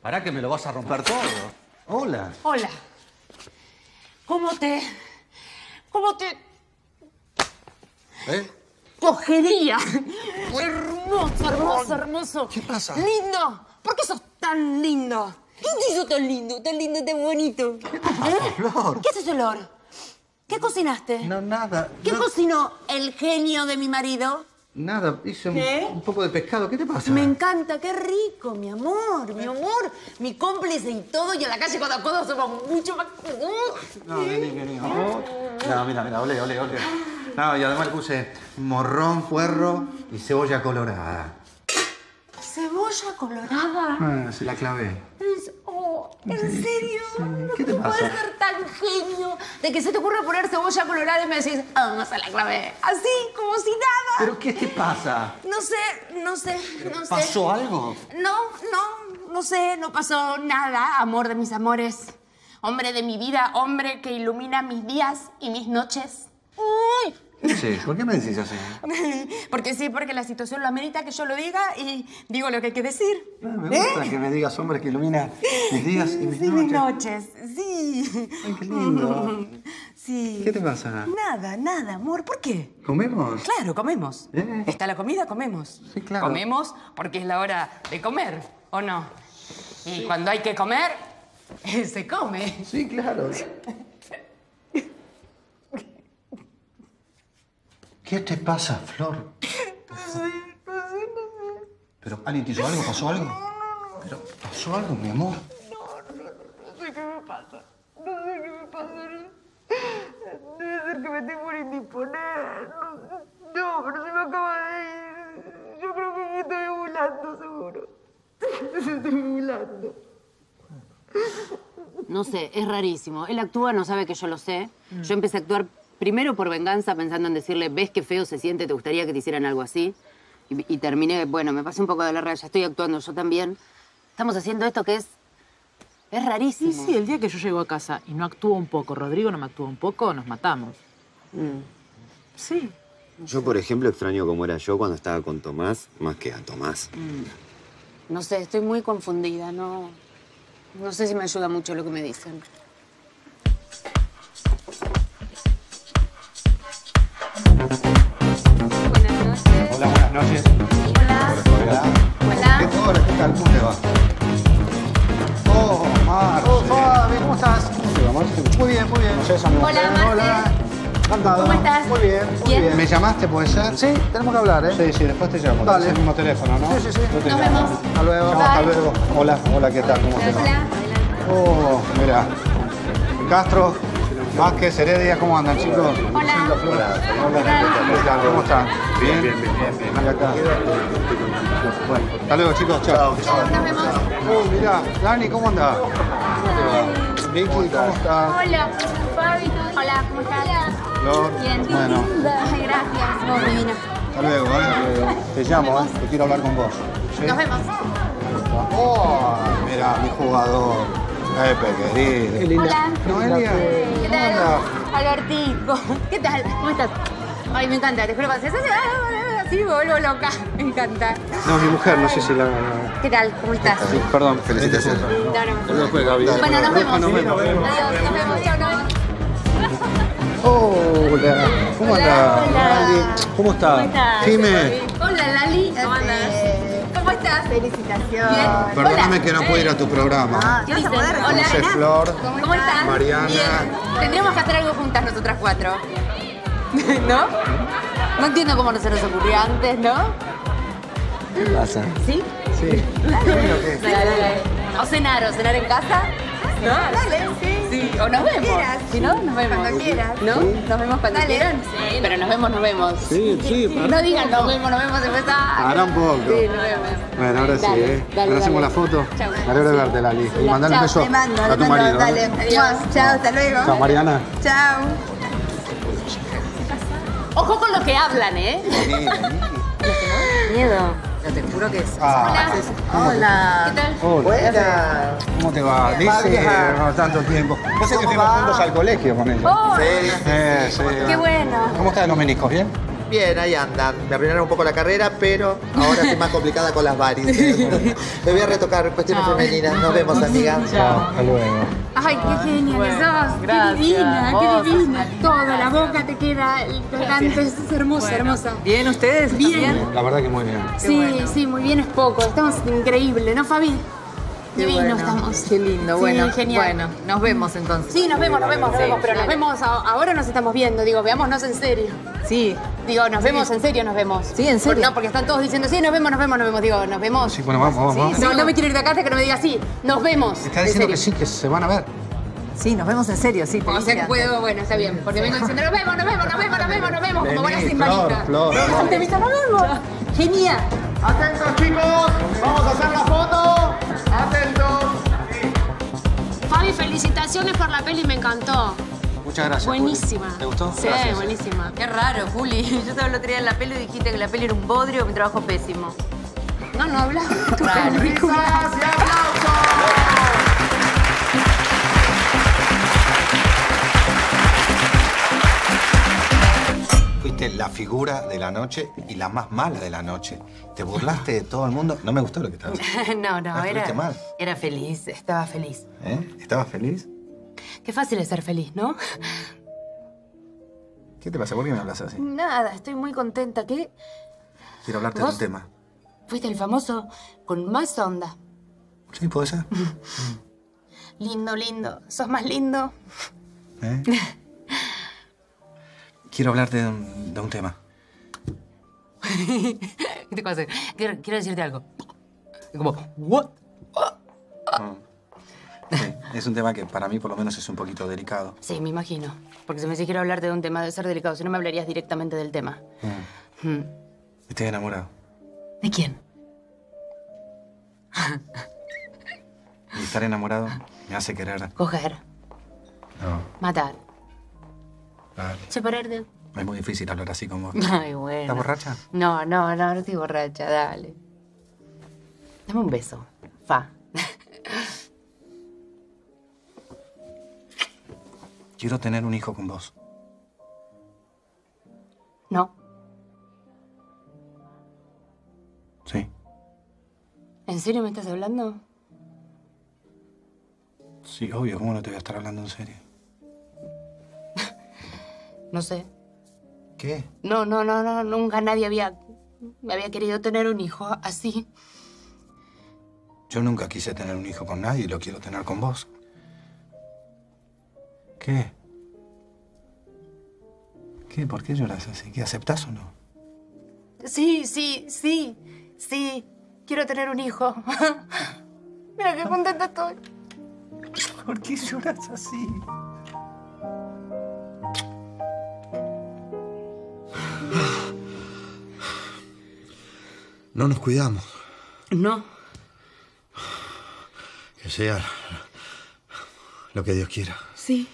Pará que me lo vas a romper todo. Hola. Hola. ¿Cómo te... ¿Cómo te... ¿Eh? cogería? Hermoso, hermoso, hermoso. ¿Qué pasa? Lindo. ¿Por qué sos tan lindo? ¿Quién te hizo tan lindo, tan lindo, tan bonito? ¿Qué Flor? ¿Qué es ese olor? ¿Qué cocinaste? No, nada. ¿Qué no- cocinó el genio de mi marido? Nada, hice un, poco de pescado. ¿Qué te pasa? Me encanta, qué rico, mi amor, mi amor, mi cómplice y todo, y a la calle codo a codo somos mucho más... No, vení, vení. No, mira, mira, ole, ole, ole. No, y además le puse morrón, puerro y cebolla colorada. ¿Cebolla colorada? Ah, se la clavé. Es- oh, ¿En serio? ¿Qué te ¿Cómo pasa? puedes ser tan genio de que se te ocurre poner cebolla colorada y me decís, ah, no se la clavé? Así, como si nada. ¿Pero qué te pasa? No sé, no sé, no sé. ¿Pasó algo? No, no, no sé, no pasó nada, amor de mis amores. Hombre de mi vida, hombre que ilumina mis días y mis noches. Uy. Sí, ¿por qué me decís así? Porque sí, porque la situación lo amerita que yo lo diga y digo lo que hay que decir. Me gusta que me digas hombre que ilumina mis días y mis Sí, mis noches. noches, sí. Ay, qué lindo. Sí. ¿Qué te pasa? Nada, nada, amor. ¿Por qué? ¿Comemos? Claro, comemos. ¿Eh? Está la comida, comemos. Sí, claro. Comemos porque es la hora de comer, ¿o no? Y cuando hay que comer, se come. Sí, claro. ¿Qué te pasa, Flor? ¿Pero alguien te hizo algo? ¿Pasó algo? ¿Pero pasó algo, mi amor? No sé qué me pasa. No sé qué me pasa. Debe ser que me estoy por indisponer. No, no, pero se me acaba de ir. Yo creo que me estoy ovulando, seguro. Me estoy ovulando. No sé, es rarísimo. Él actúa, no sabe que yo lo sé. Yo empecé a actuar primero por venganza, pensando en decirle, ves qué feo se siente, te gustaría que te hicieran algo así. Y, y terminé, bueno, me pasé un poco de la raya, estoy actuando yo también. Estamos haciendo esto que es. Es rarísimo. Sí, sí, el día que yo llego a casa y no actúo un poco, Rodrigo no me actúa un poco, nos matamos. Sí. Yo, por ejemplo, extraño cómo era yo cuando estaba con Tomás, más que a Tomás. No sé, estoy muy confundida, no. No sé si me ayuda mucho lo que me dicen. Buenas noches. Hola. Hola. ¿Qué, hola, ¿qué tal? ¿Cómo te va? Oh, Marce. Oh, Fabi, ¿cómo estás? ¿Cómo te va, Marce? Muy bien, muy bien. Hola, Marce. Hola. Encantado. ¿Cómo estás? Muy bien, muy Bien. bien. ¿Me llamaste, puede ser? Sí, tenemos que hablar, ¿eh? Sí, sí, después te llamo. Dale. Es el mismo teléfono, ¿no? Sí, sí, sí. Yo te Nos llamo. vemos. Hasta luego. Bye. Hasta luego. Hola, hola, ¿qué tal? ¿Cómo te va? Hola. Oh, mira. Castro, Vázquez, Heredia, ¿cómo andan, chicos? Hola. Hola. ¿Cómo están? Bien, bien, bien. bien. acá. Bueno, hasta luego, chicos. Chao. Nos vemos. Oh, mira, Dani, ¿cómo andás? ¿Cómo te va? Vicky, ¿cómo estás? Hola. Fabi. Hola, ¿cómo estás? Bien. Bueno, gracias. Vos, divina. hasta luego, ¿eh? Te llamo, ¿eh? Te quiero hablar con vos. ¿Sí? Nos vemos. Oh, mira, mi jugador. Pepe, querido. Hola. Noelia. ¿Qué tal? Albertico. ¿Qué tal? ¿Cómo estás? Ay, me encanta. Te juro que haces así, vuelvo loca. Me encanta. No, mi mujer, no sé si la... ¿Qué tal? ¿Cómo estás? Sí, perdón, felicitaciones. Gaby. Bueno, nos vemos. Nos vemos. Adiós, nos vemos. Chao, nos vemos. Hola, ¿cómo Hola, andás? hola. ¿Cómo estás? ¿Cómo estás? Hola, Lali. ¿Cómo andas? ¿Cómo estás? Felicitaciones. Bien. Perdóname que no puedo ir a tu programa. ¿Qué dicen? Hola. Soy Flor, ¿Cómo estás? Mariana. Bien. Tendríamos que hacer algo juntas nosotras cuatro. ¿No? No entiendo cómo no se nos ocurrió antes, ¿no? ¿Qué pasa? ¿Sí? Sí. Dale, dale. O cenar, o cenar en casa. ¿No? Dale, sí. Sí, o nos vemos. Si no, nos vemos. Cuando quieras. ¿No? Nos vemos cuando quieran. Sí, pero nos vemos, nos vemos. Sí, sí, para No digan nos vemos, nos vemos, después. ah, Para un poco. Sí, nos vemos. Bueno, ahora sí, Dale, ¿eh? dale, ahora hacemos dale. la foto. Chau. Me alegro de verte, Lali. Y mandale un beso te mando, a te tu mando, marido. dale. ¿eh? Adiós. Chao, hasta luego. Chao, Mariana. Chao. Ojo con lo que hablan, ¿eh? Miedo. No te juro que es. Ah. Hola. ¿Qué tal? Hola. ¿Cómo te va? Dice, no tanto tiempo. Vos sabés que fuimos juntos al colegio con ella. Oh. Sí, sí. Qué bueno. ¿Cómo están los meniscos? ¿Bien? Bien, ahí andan. Me arruinaron un poco la carrera, pero ahora estoy más complicada con las varices. Me voy a retocar cuestiones Chao. femeninas. Nos vemos, amiga. Chao. Hasta luego. Ay, qué genial que sos. gracias. Qué divina, Vos, qué divina. Toda la boca te queda, el garganta es hermosa, hermosa. ¿Bien ustedes? Bien. La verdad que muy bien. Sí, sí, muy bien es poco. Estamos increíble, ¿no, Fabi? Qué Divino bueno, estamos. Qué lindo. Sí, bueno, genial. bueno, nos vemos entonces. Sí, nos vemos, nos vemos, nos Sí, vemos, pero nos vemos, ahora nos estamos viendo, digo, veámonos en serio. Sí. Digo, nos Sí. vemos en serio, nos vemos. Sí, en serio. Por- no, porque están todos diciendo, sí, nos vemos, nos vemos, nos vemos. Digo, nos vemos. Sí, bueno, vamos, vamos, vamos. No, no me quiero ir de acá hasta que no me diga sí, nos vemos. Está en diciendo que sí, que se van a ver. Sí, nos vemos en serio, sí. O sea que puedo, bueno, está bien. Porque vengo diciendo, nos vemos, nos vemos, nos vemos, nos vemos, nos vemos, como buena Vení, simbalita. Flor, Flor. Antemisa, nos vemos. Genial. Atentos, chicos. Vamos a hacer la foto. Atentos. Fabi, felicitaciones por la peli, me encantó. Muchas gracias. Buenísima. Juli. ¿Te gustó? Sí, Gracias. buenísima. Qué raro, Juli. Yo estaba el otro día en la peli y dijiste que la peli era un bodrio, mi trabajo pésimo. No, no habla. Raro. Fuiste la figura de la noche y la más mala de la noche. Te burlaste de todo el mundo. No me gustó lo que estabas haciendo. no, no, Ah, era, mal. era feliz, estaba feliz. ¿Eh? ¿Estabas feliz? Qué fácil es ser feliz, ¿no? ¿Qué te pasa? ¿Por qué me hablas así? Nada, estoy muy contenta. ¿Qué? Quiero hablarte de ¿Vos? un tema. Fuiste el famoso con más onda. ¿Sí? ¿Puede ser? Lindo, lindo. Sos más lindo. ¿Eh? Quiero hablarte de un, de un tema. ¿Qué te pasa? Quiero, quiero decirte algo. Como, ¿what? Sí, es un tema que para mí por lo menos es un poquito delicado. Sí, me imagino. Porque si me decís quiero hablarte de un tema, debe ser delicado. Si no, me hablarías directamente del tema. Mm. Estoy enamorado. ¿De quién? Y estar enamorado me hace querer. Coger, No, matar, dale. separarte. Es muy difícil hablar así con vos. Ay, bueno. ¿Estás borracha? No, no, no, no estoy borracha, dale. Dame un beso. Fa. Quiero tener un hijo con vos. No. Sí. ¿En serio me estás hablando? Sí, obvio. ¿Cómo no te voy a estar hablando en serio? No sé. ¿Qué? No, no, no, no, nunca nadie había, me había querido tener un hijo así. Yo nunca quise tener un hijo con nadie y lo quiero tener con vos. ¿Qué? ¿Qué? ¿Por qué lloras así? ¿Qué aceptás o no? Sí, sí, sí, sí. Quiero tener un hijo. Mira qué contenta estoy. ¿Por qué lloras así? No nos cuidamos. No. Que sea lo que Dios quiera. Sí.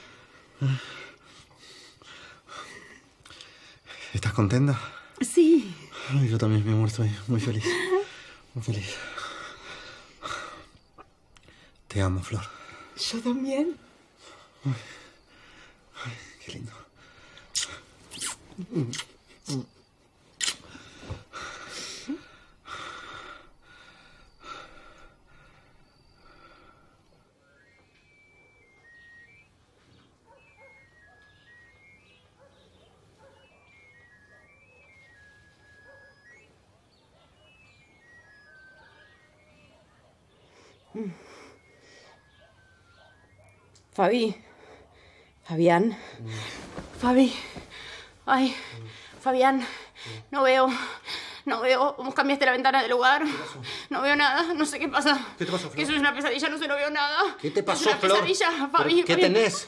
¿Estás contenta? Sí. Ay, yo también, mi amor, estoy muy feliz. Muy feliz. Te amo, Flor. Yo también. Qué lindo. Fabi. Fabián. Fabi. Ay, Fabián. No veo. No veo. ¿Cómo cambiaste la ventana del lugar? No veo nada. No sé qué pasa. ¿Qué te pasó, Que eso es una pesadilla. No sé, no veo nada. ¿Qué te Es pasó, una Flor? pesadilla, ¿Pero Fabi. ¿Qué Fabi. tenés?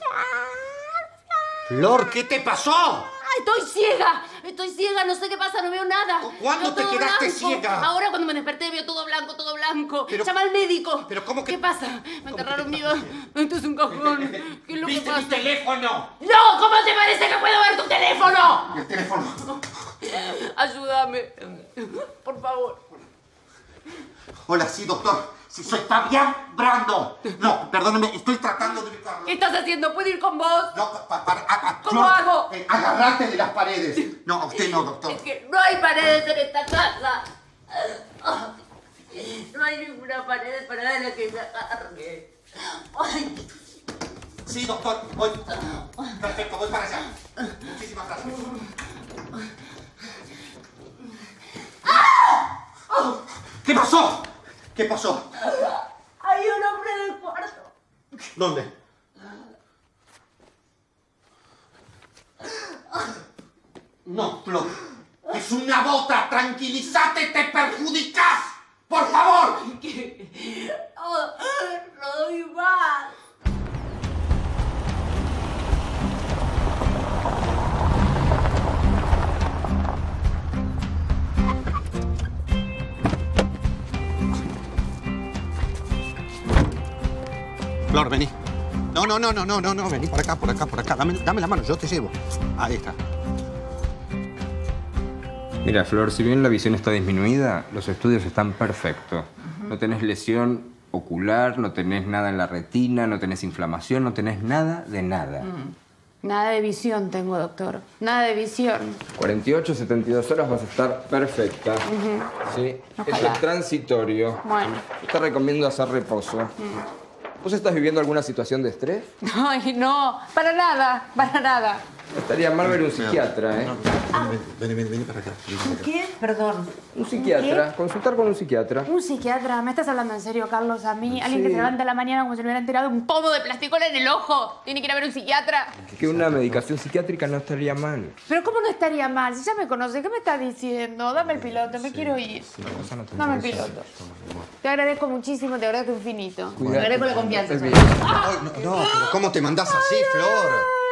Flor, ¿qué te pasó? ¡Ay, estoy ciega! Estoy ciega, no sé qué pasa, no veo nada. ¿Cuándo te quedaste blanco. ciega? Ahora cuando me desperté veo todo blanco, todo blanco. Llama al médico. ¿Pero cómo que...? ¿Qué pasa? Me enterraron viva. Esto es un cajón. ¿Qué es lo que ¿Viste pasa? mi teléfono? ¡No! ¿Cómo te parece que puedo ver tu teléfono? El teléfono. Ayúdame. Por favor. Hola, sí, doctor. Sí, soy Fabián Brando. No, perdóneme, estoy tratando de ubicarlo. ¿Qué estás haciendo? ¿Puedo ir con vos? No, pa- para, a- a- ¿Cómo hago? eh, agarrate de las paredes. No, a usted no, doctor. Es que no hay paredes en esta casa. No hay ninguna pared para la que me agarre. Ay. Sí, doctor. Voy. Perfecto, voy para allá. Muchísimas gracias. ¿Qué pasó? ¿Qué pasó? Hay un hombre en el cuarto. ¿Dónde? No, Flor. Es una bota. Tranquilízate, te perjudicas. Por favor. Oh, no doy más. Flor, vení. No, no, no, no, no, no, no. Vení por acá, por acá, por acá. Dame, dame la mano, yo te llevo. Ahí está. Mira, Flor, si bien la visión está disminuida, los estudios están perfectos. No tenés lesión ocular, no tenés nada en la retina, no tenés inflamación, no tenés nada de nada. Nada de visión tengo, doctor. Nada de visión. 48, 72 horas vas a estar perfecta. Sí, Ojalá. eso es transitorio. Bueno. Te recomiendo hacer reposo. Mm. ¿Vos estás viviendo alguna situación de estrés? Ay, no, para nada, para nada. Estaría mal ver un psiquiatra, ¿eh? Vení, vení, vení para acá. vení para acá. ¿Qué? Perdón. Un psiquiatra. Consultar con un psiquiatra. ¿Un psiquiatra? ¿Me estás hablando en serio, Carlos? ¿A mí? ¿Alguien que se levanta a la mañana como si le hubiera enterado un pomo de plasticola en el ojo? ¿Tiene que ir a ver un psiquiatra? Que una medicación psiquiátrica no estaría mal. Pero ¿cómo no estaría mal? Si ya me conoces, ¿qué me estás diciendo? Dame el piloto, me quiero ir. Dame el piloto. Te agradezco muchísimo, te agradezco infinito. Te agradezco la confianza. Ay, no, no, pero ¿cómo te mandás así, Flor?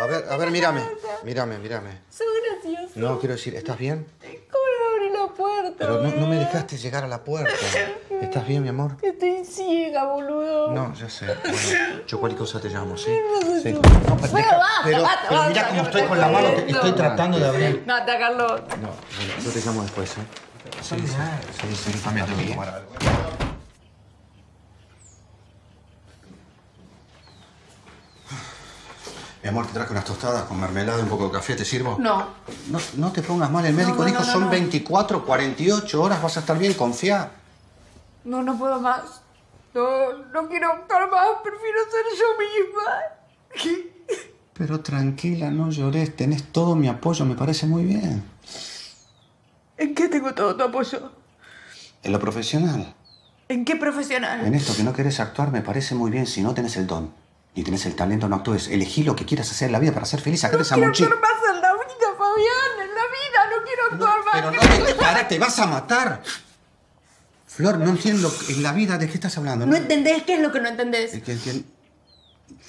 A ver, a ver, mírame. Mírame, mírame. Soy gracioso. No, quiero decir, ¿estás bien? ¿Cómo le abrí la puerta? Pero no, no me dejaste llegar a la puerta. ¿Estás bien, mi amor? Estoy ciega, boludo. No, ya sé. Bueno, yo cualquier cosa te llamo, ¿sí? Sí. Basta, Pero, basta, pero basta, cómo estoy con la mano que estoy tratando de abrir. Mata, Carlos. No, bueno, yo te llamo después, ¿eh? Sí, sí, sí, sí, yo también tengo que tomar algo. Mi amor, te traje unas tostadas con mermelada y un poco de café, ¿te sirvo? No. No, no te pongas mal, el médico no, dijo no, no, son no. 24, 48 horas, vas a estar bien, confía. No, no puedo más. No, no quiero actuar más. Prefiero ser yo misma. Pero tranquila, no llores, tenés todo mi apoyo, me parece muy bien. ¿En qué tengo todo tu apoyo? En lo profesional, ¿En qué profesional? en esto que no querés actuar, me parece muy bien si no tenés el don. Ni tenés el talento, no actúes. Elegí lo que quieras hacer en la vida para ser feliz. Acá te quiero amo un chico. actuar más en la vida, Fabián. En la vida no quiero actuar más. Pero no te para, te vas a matar. Flor, no entiendo en la vida de qué estás hablando. ¿No entendés qué es lo que no entendés? Que- que-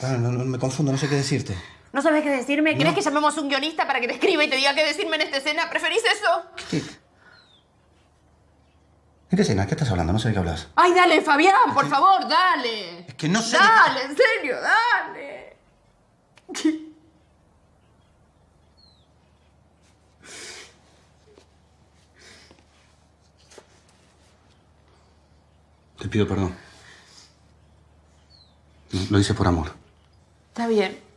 Ah, no, no, me confundo, no sé qué decirte. ¿No sabés qué decirme? ¿Querés No. que llamemos a un guionista para que te escriba y te diga qué decirme en esta escena? ¿Preferís eso? ¿Qué? ¿En qué estás hablando? No sé de qué hablas. Ay, dale, Fabián, por favor, dale. Es que no sé. Dale, en serio, dale. Te pido perdón. Lo hice por amor. Está bien.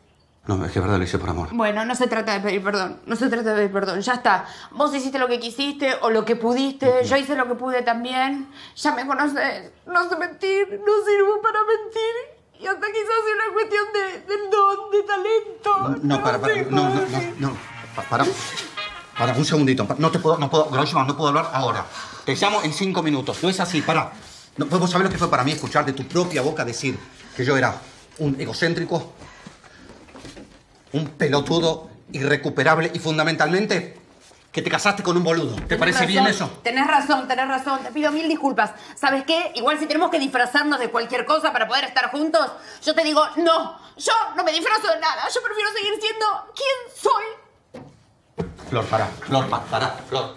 No, es que es verdad, lo hice por amor. Bueno, no se trata de pedir perdón. No se trata de pedir perdón. Ya está. Vos hiciste lo que quisiste o lo que pudiste. Yo hice lo que pude también. Ya me conoces. No sé mentir. No sirvo para mentir. Y hasta quizás sea una cuestión de, del don, de talento. No, para, para, no, no, no, no. Pa- Para, para, un segundito. No te puedo, no puedo, Grossman, no puedo hablar ahora. Te llamo en cinco minutos. No es así, para. No, ¿Vos sabés lo que fue para mí escuchar de tu propia boca decir que yo era un egocéntrico, un pelotudo, irrecuperable y fundamentalmente que te casaste con un boludo? ¿Te Tenés parece bien eso? Tenés razón, tenés razón. Te pido mil disculpas. ¿Sabes qué? Igual si tenemos que disfrazarnos de cualquier cosa para poder estar juntos, yo te digo, no. Yo no me disfrazo de nada. Yo prefiero seguir siendo quien soy. Flor, para, Flor, pa- para, Flor.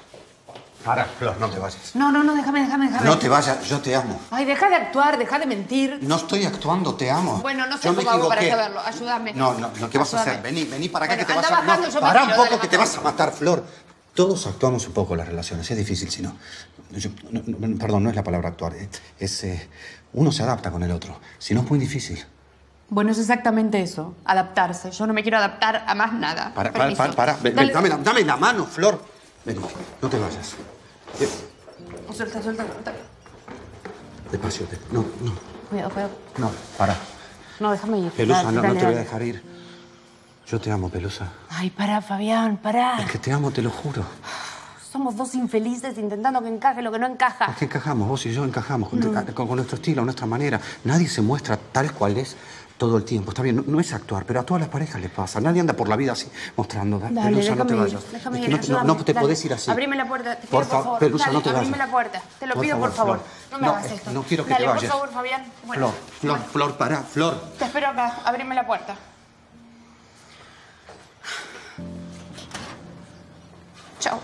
Para, Flor, no te vayas. No, no, no, déjame, déjame, déjame. No te vayas, yo te amo. Ay, deja de actuar, deja de mentir. No estoy actuando, te amo. Bueno, no sé Yo cómo hago para saberlo. Ayúdame. No, no, no, ¿qué vas a hacer? Vení, vení para acá Bueno, que te vas a... bajando, no, tiro, un poco dale, que te vas a matar, Flor. Todos actuamos un poco las relaciones, es difícil si no. Yo- no, no, perdón, no es la palabra actuar. Es, eh, uno se adapta con el otro. Si no es muy difícil. Bueno, es exactamente eso. Adaptarse. Yo no me quiero adaptar a más nada. Para, para, para, para. Dame, la, dame la mano, Flor. Ven, no te vayas. Eh, Suelta, suelta, suelta. Despacio, te- no, no, Cuidado, cuidado. no, para. No, déjame ir. Pelusa, Dale, no, no dale, te voy a dejar ir. Yo te amo, Pelusa. Ay, pará, Fabián, pará. Es que te amo, te lo juro. Somos dos infelices intentando que encaje lo que no encaja. Es que encajamos, vos y yo encajamos con, con- con nuestro estilo, nuestra manera. Nadie se muestra tal cual es todo el tiempo. Está bien, no, no es actuar, pero a todas las parejas les pasa. Nadie anda por la vida así mostrando. Da- Dale, Pelusa, déjame no te ir, vayas. déjame Es ir, que no, no- ayúdame, no te dale. podés ir así. Abrime la puerta, te Por pido, por fa- favor. Pelusa, Dale, no te abrime vayas. la puerta. Te lo Por pido, favor, por favor. Flor. No me No, hagas es- esto. no quiero que te por vayas. favor, Fabián. Bueno, Flor, Flor, Flor, pará, Flor. te espero acá. Abrime la puerta. Chao.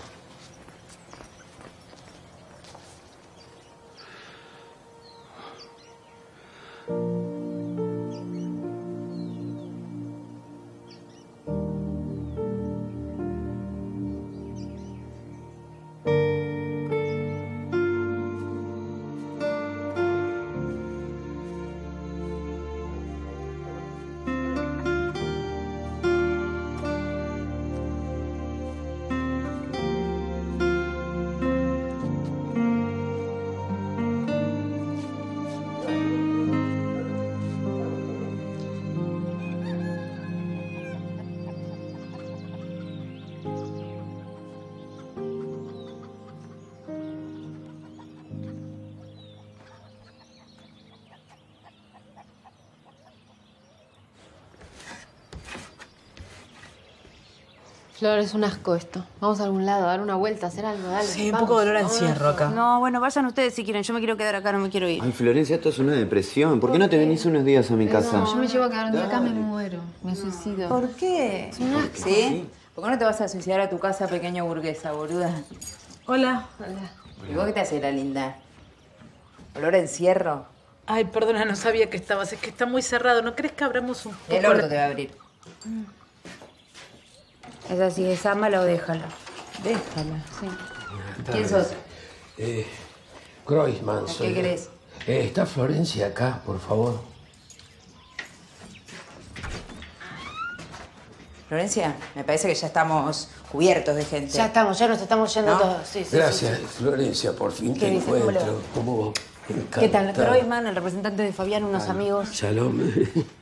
Flor, es un asco esto. Vamos a algún lado, a dar una vuelta, hacer algo, dale. Sí, un poco de olor a encierro acá. No, bueno, vayan ustedes si quieren. Yo me quiero quedar acá, no me quiero ir. Ay, Florencia, esto es una depresión. ¿Por qué no te venís unos días a mi casa? No, yo me llevo a quedar un día acá, me muero. Me suicido. ¿Por qué? Es un asco. ¿Sí? ¿Por qué no te vas a suicidar a tu casa, pequeño burguesa, boluda? Hola. ¿Y vos qué te haces, la linda? ¿Olor a encierro? Ay, perdona, no sabía que estabas. Es que está muy cerrado. ¿No crees que abramos un poco? El orto te va a abrir. ¿Es así? ¿Es ámala o déjala? Déjala, sí. ¿Quién sos? Eh, Kreuzmann, soy. ¿Qué querés? Eh, ¿Está Florencia acá, por favor? Florencia, me parece que ya estamos cubiertos de gente. Ya estamos, ya nos estamos yendo ¿No? todos. Sí, sí, Gracias, sí, sí. Florencia, por fin ¿Qué te dice? ¿Cómo encuentro. ¿Cómo? ¿Qué tal? Groisman, el representante de Fabián, unos amigos. Shalom.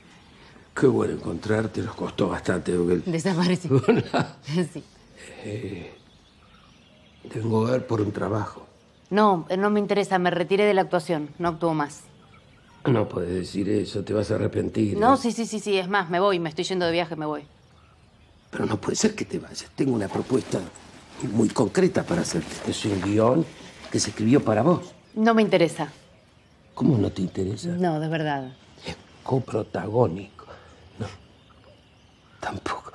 Qué bueno encontrarte, nos costó bastante. Porque sí. Eh, tengo que ver por un trabajo. No, eh, no me interesa, me retiré de la actuación, no actúo más. No puedes decir eso, te vas a arrepentir. No, ¿eh? sí, sí, sí, sí, es más, me voy, me estoy yendo de viaje, me voy. Pero no puede ser que te vayas. Tengo una propuesta muy concreta para hacerte. Es un guion que se escribió para vos. No me interesa. ¿Cómo no te interesa? No, de verdad. Coprotagónico. Tampoco.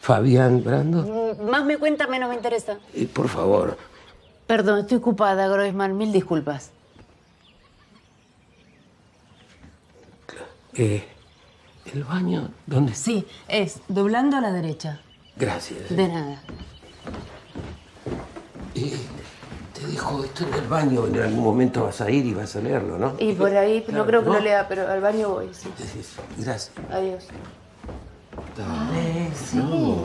Fabián Brando. Más me cuenta, menos me interesa. Eh, por favor. Perdón, estoy ocupada, Groisman, mil disculpas. Eh, ¿El baño? ¿Dónde? Sí, es doblando a la derecha. Gracias. De nada. Eh, te dejo esto en el baño. En algún momento vas a ir y vas a leerlo, ¿no? Y por ahí, no creo que ¿no? lo lea, pero al baño voy, sí. Gracias. Adiós. Dale. Sí. No,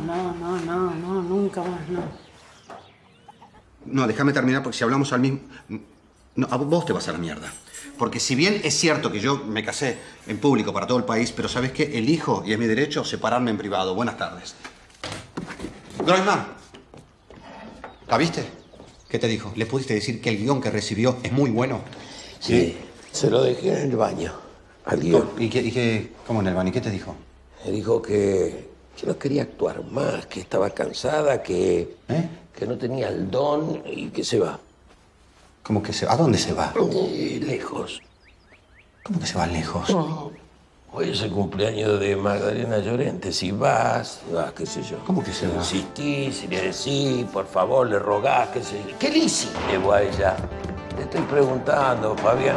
no, no, no, no, nunca más, no. No, déjame terminar porque si hablamos al mismo... No, a vos te vas a la mierda. Porque si bien es cierto que yo me casé en público para todo el país, pero ¿sabes qué? Elijo, y es mi derecho, separarme en privado. Buenas tardes. Groisman, ¿la viste? ¿Qué te dijo? ¿Le pudiste decir que el guion que recibió es muy bueno? Sí, se lo dejé en el baño. Al guion. ¿Y qué, y qué- cómo en el baño? ¿Y qué te dijo? Me dijo que, que no quería actuar más, que estaba cansada, que, que no tenía el don y que se va. ¿Cómo que se va? ¿A dónde se va? Eh, lejos. ¿Cómo que se va lejos? Hoy es el cumpleaños de Magdalena Llorente. Si vas, vas, qué sé yo. ¿Cómo que se va? Insistís, le decís, por favor, le rogás, qué sé yo. ¿Qué le hiciste vos a ella? Te estoy preguntando, Fabián.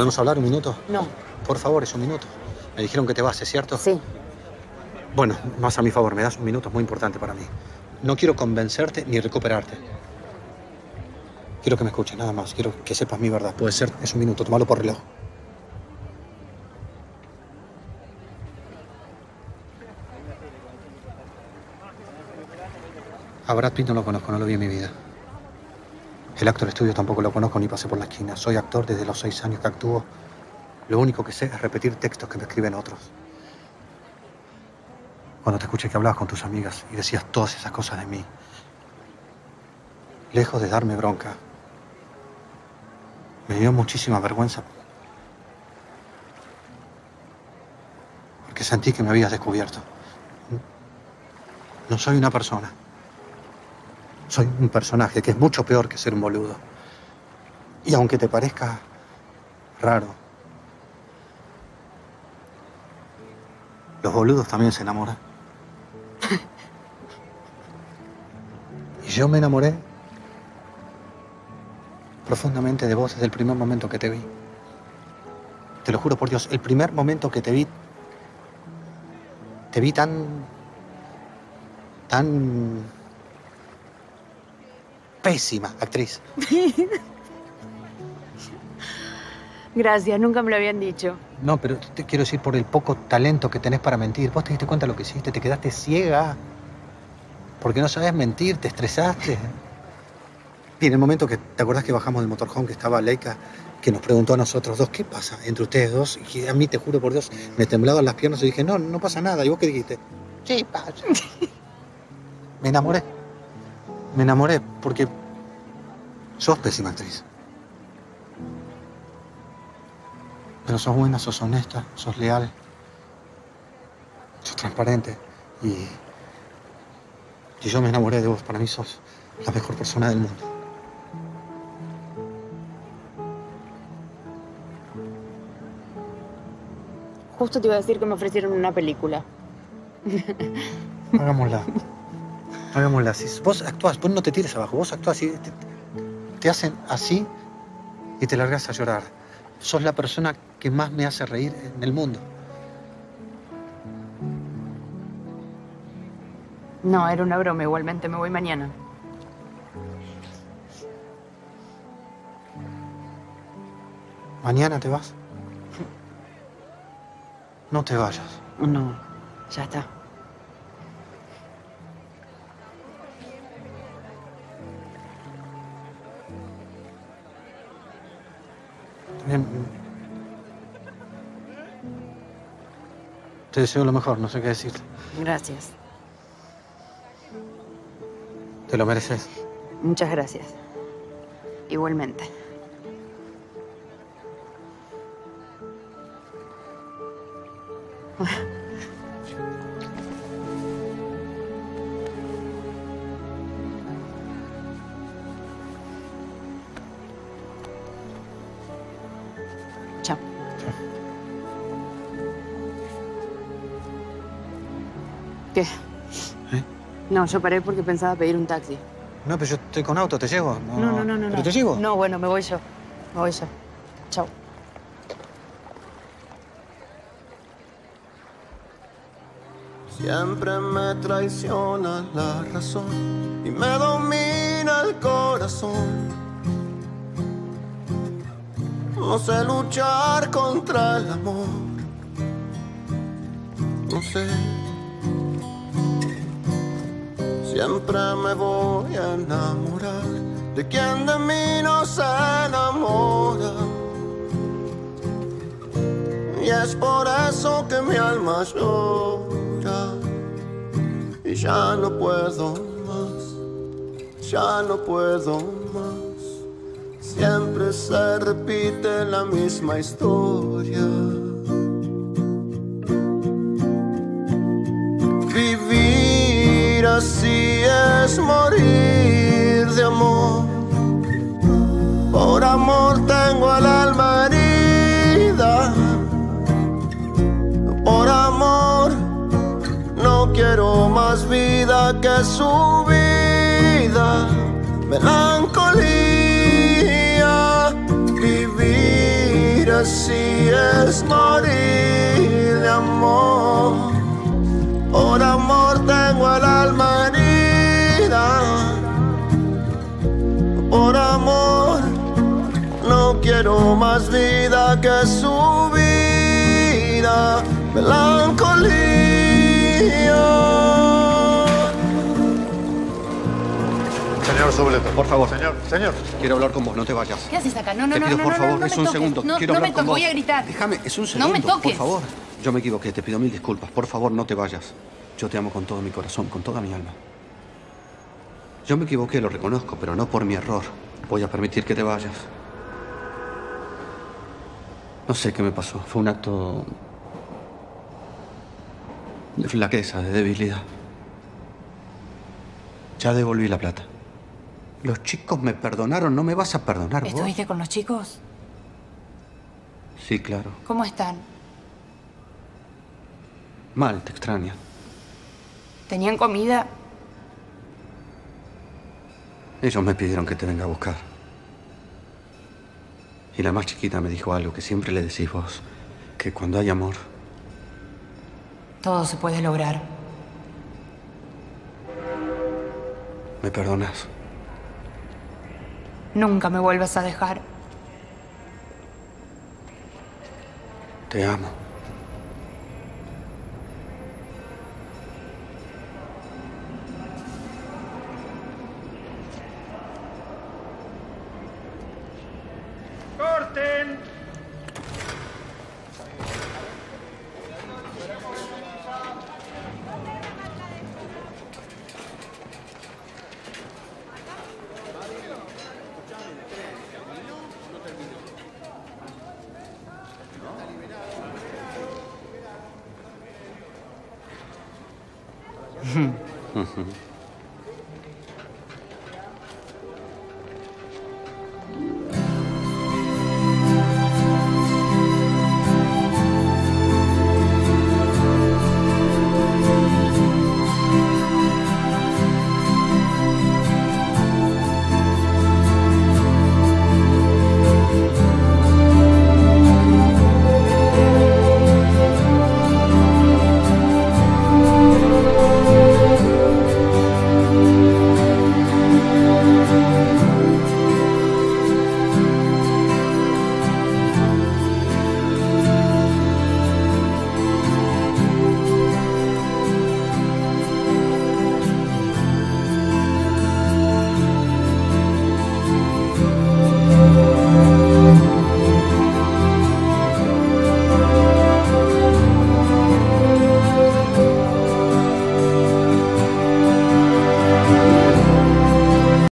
¿Podemos hablar un minuto? No. Por favor, es un minuto. Me dijeron que te vas, ¿es cierto? Sí. Bueno, más a mi favor, me das un minuto, es muy importante para mí. No quiero convencerte ni recuperarte. Quiero que me escuches, nada más. Quiero que sepas mi verdad. Puede ser, es un minuto, tómalo por reloj. A Brad Pitt no lo conozco, no lo vi en mi vida. El actor estudio tampoco lo conozco ni pasé por la esquina. Soy actor desde los seis años que actúo. Lo único que sé es repetir textos que me escriben otros. Cuando te escuché que hablabas con tus amigas y decías todas esas cosas de mí, lejos de darme bronca, me dio muchísima vergüenza. Porque sentí que me habías descubierto. No soy una persona. Soy un personaje que es mucho peor que ser un boludo. Y aunque te parezca raro, Los boludos también se enamoran. Y yo me enamoré profundamente de vos desde el primer momento que te vi. Te lo juro por Dios, el primer momento que te vi, te vi tan, tan pésima actriz. Gracias, nunca me lo habían dicho. No, pero te quiero decir por el poco talento que tenés para mentir. Vos te diste cuenta de lo que hiciste, te quedaste ciega. Porque no sabes mentir, te estresaste. Y en el momento que te acordás que bajamos del motorhome, que estaba Leica, que nos preguntó a nosotros dos, ¿qué pasa entre ustedes dos? Y a mí, te juro por Dios, me temblaban las piernas y dije, no, no pasa nada. ¿Y vos qué dijiste? Sí, pasa. me enamoré. Me enamoré porque sos pésima actriz. Pero sos buena, sos honesta, sos leal, sos transparente. Y, y yo me enamoré de vos. Para mí sos la mejor persona del mundo. Justo te iba a decir que me ofrecieron una película. Hagámosla. Hagámosla. Si vos actuás, vos no te tires abajo, vos actuás y te, te hacen así y te largas a llorar. Sos la persona que más me hace reír en el mundo. No, era una broma, igualmente me voy mañana. ¿Mañana te vas? No te vayas. No, ya está. Te deseo lo mejor, no sé qué decirte. Gracias. Te lo mereces. Muchas gracias. Igualmente. Chao. ¿Qué? No, yo paré porque pensaba pedir un taxi. No, pero yo estoy con auto, ¿te llevo? No, no, no, no. ¿Pero no. te llevo? No, bueno, me voy yo. Me voy yo. Chao. Siempre me traiciona la razón y me domina el corazón. No sé luchar contra el amor. No sé. Siempre me voy a enamorar de quien de mí no se enamora. Y es por eso que mi alma llora. Y ya no puedo más, ya no puedo más. Siempre se repite la misma historia. Así es morir de amor. Por amor tengo el alma herida. Por amor no quiero más vida que su vida. Más vida que su vida. Melancolía. Señor Sobleto, por favor. Señor, señor. Quiero hablar con vos, no te vayas. ¿Qué haces acá? No, no, Te no, pido, no, por no, favor, no, no es un toques. segundo. No, Quiero no hablar me con toques, voy vos. a gritar. Déjame, es un No segundo. me toques. Por favor. Yo me equivoqué, te pido mil disculpas. Por favor, no te vayas. Yo te amo con todo mi corazón, con toda mi alma. Yo me equivoqué, lo reconozco, pero no por mi error. Voy a permitir que te vayas. No sé qué me pasó. Fue un acto de flaqueza, de debilidad. Ya devolví la plata. Los chicos me perdonaron, no me vas a perdonar vos. ¿Estuviste con los chicos? Sí, claro. ¿Cómo están? Mal, te extrañan. ¿Tenían comida? Ellos me pidieron que te venga a buscar. Y la más chiquita me dijo algo que siempre le decís vos, que cuando hay amor, Todo se puede lograr. ¿me perdonas? Nunca me vuelvas a dejar. Te amo. ¡Corten!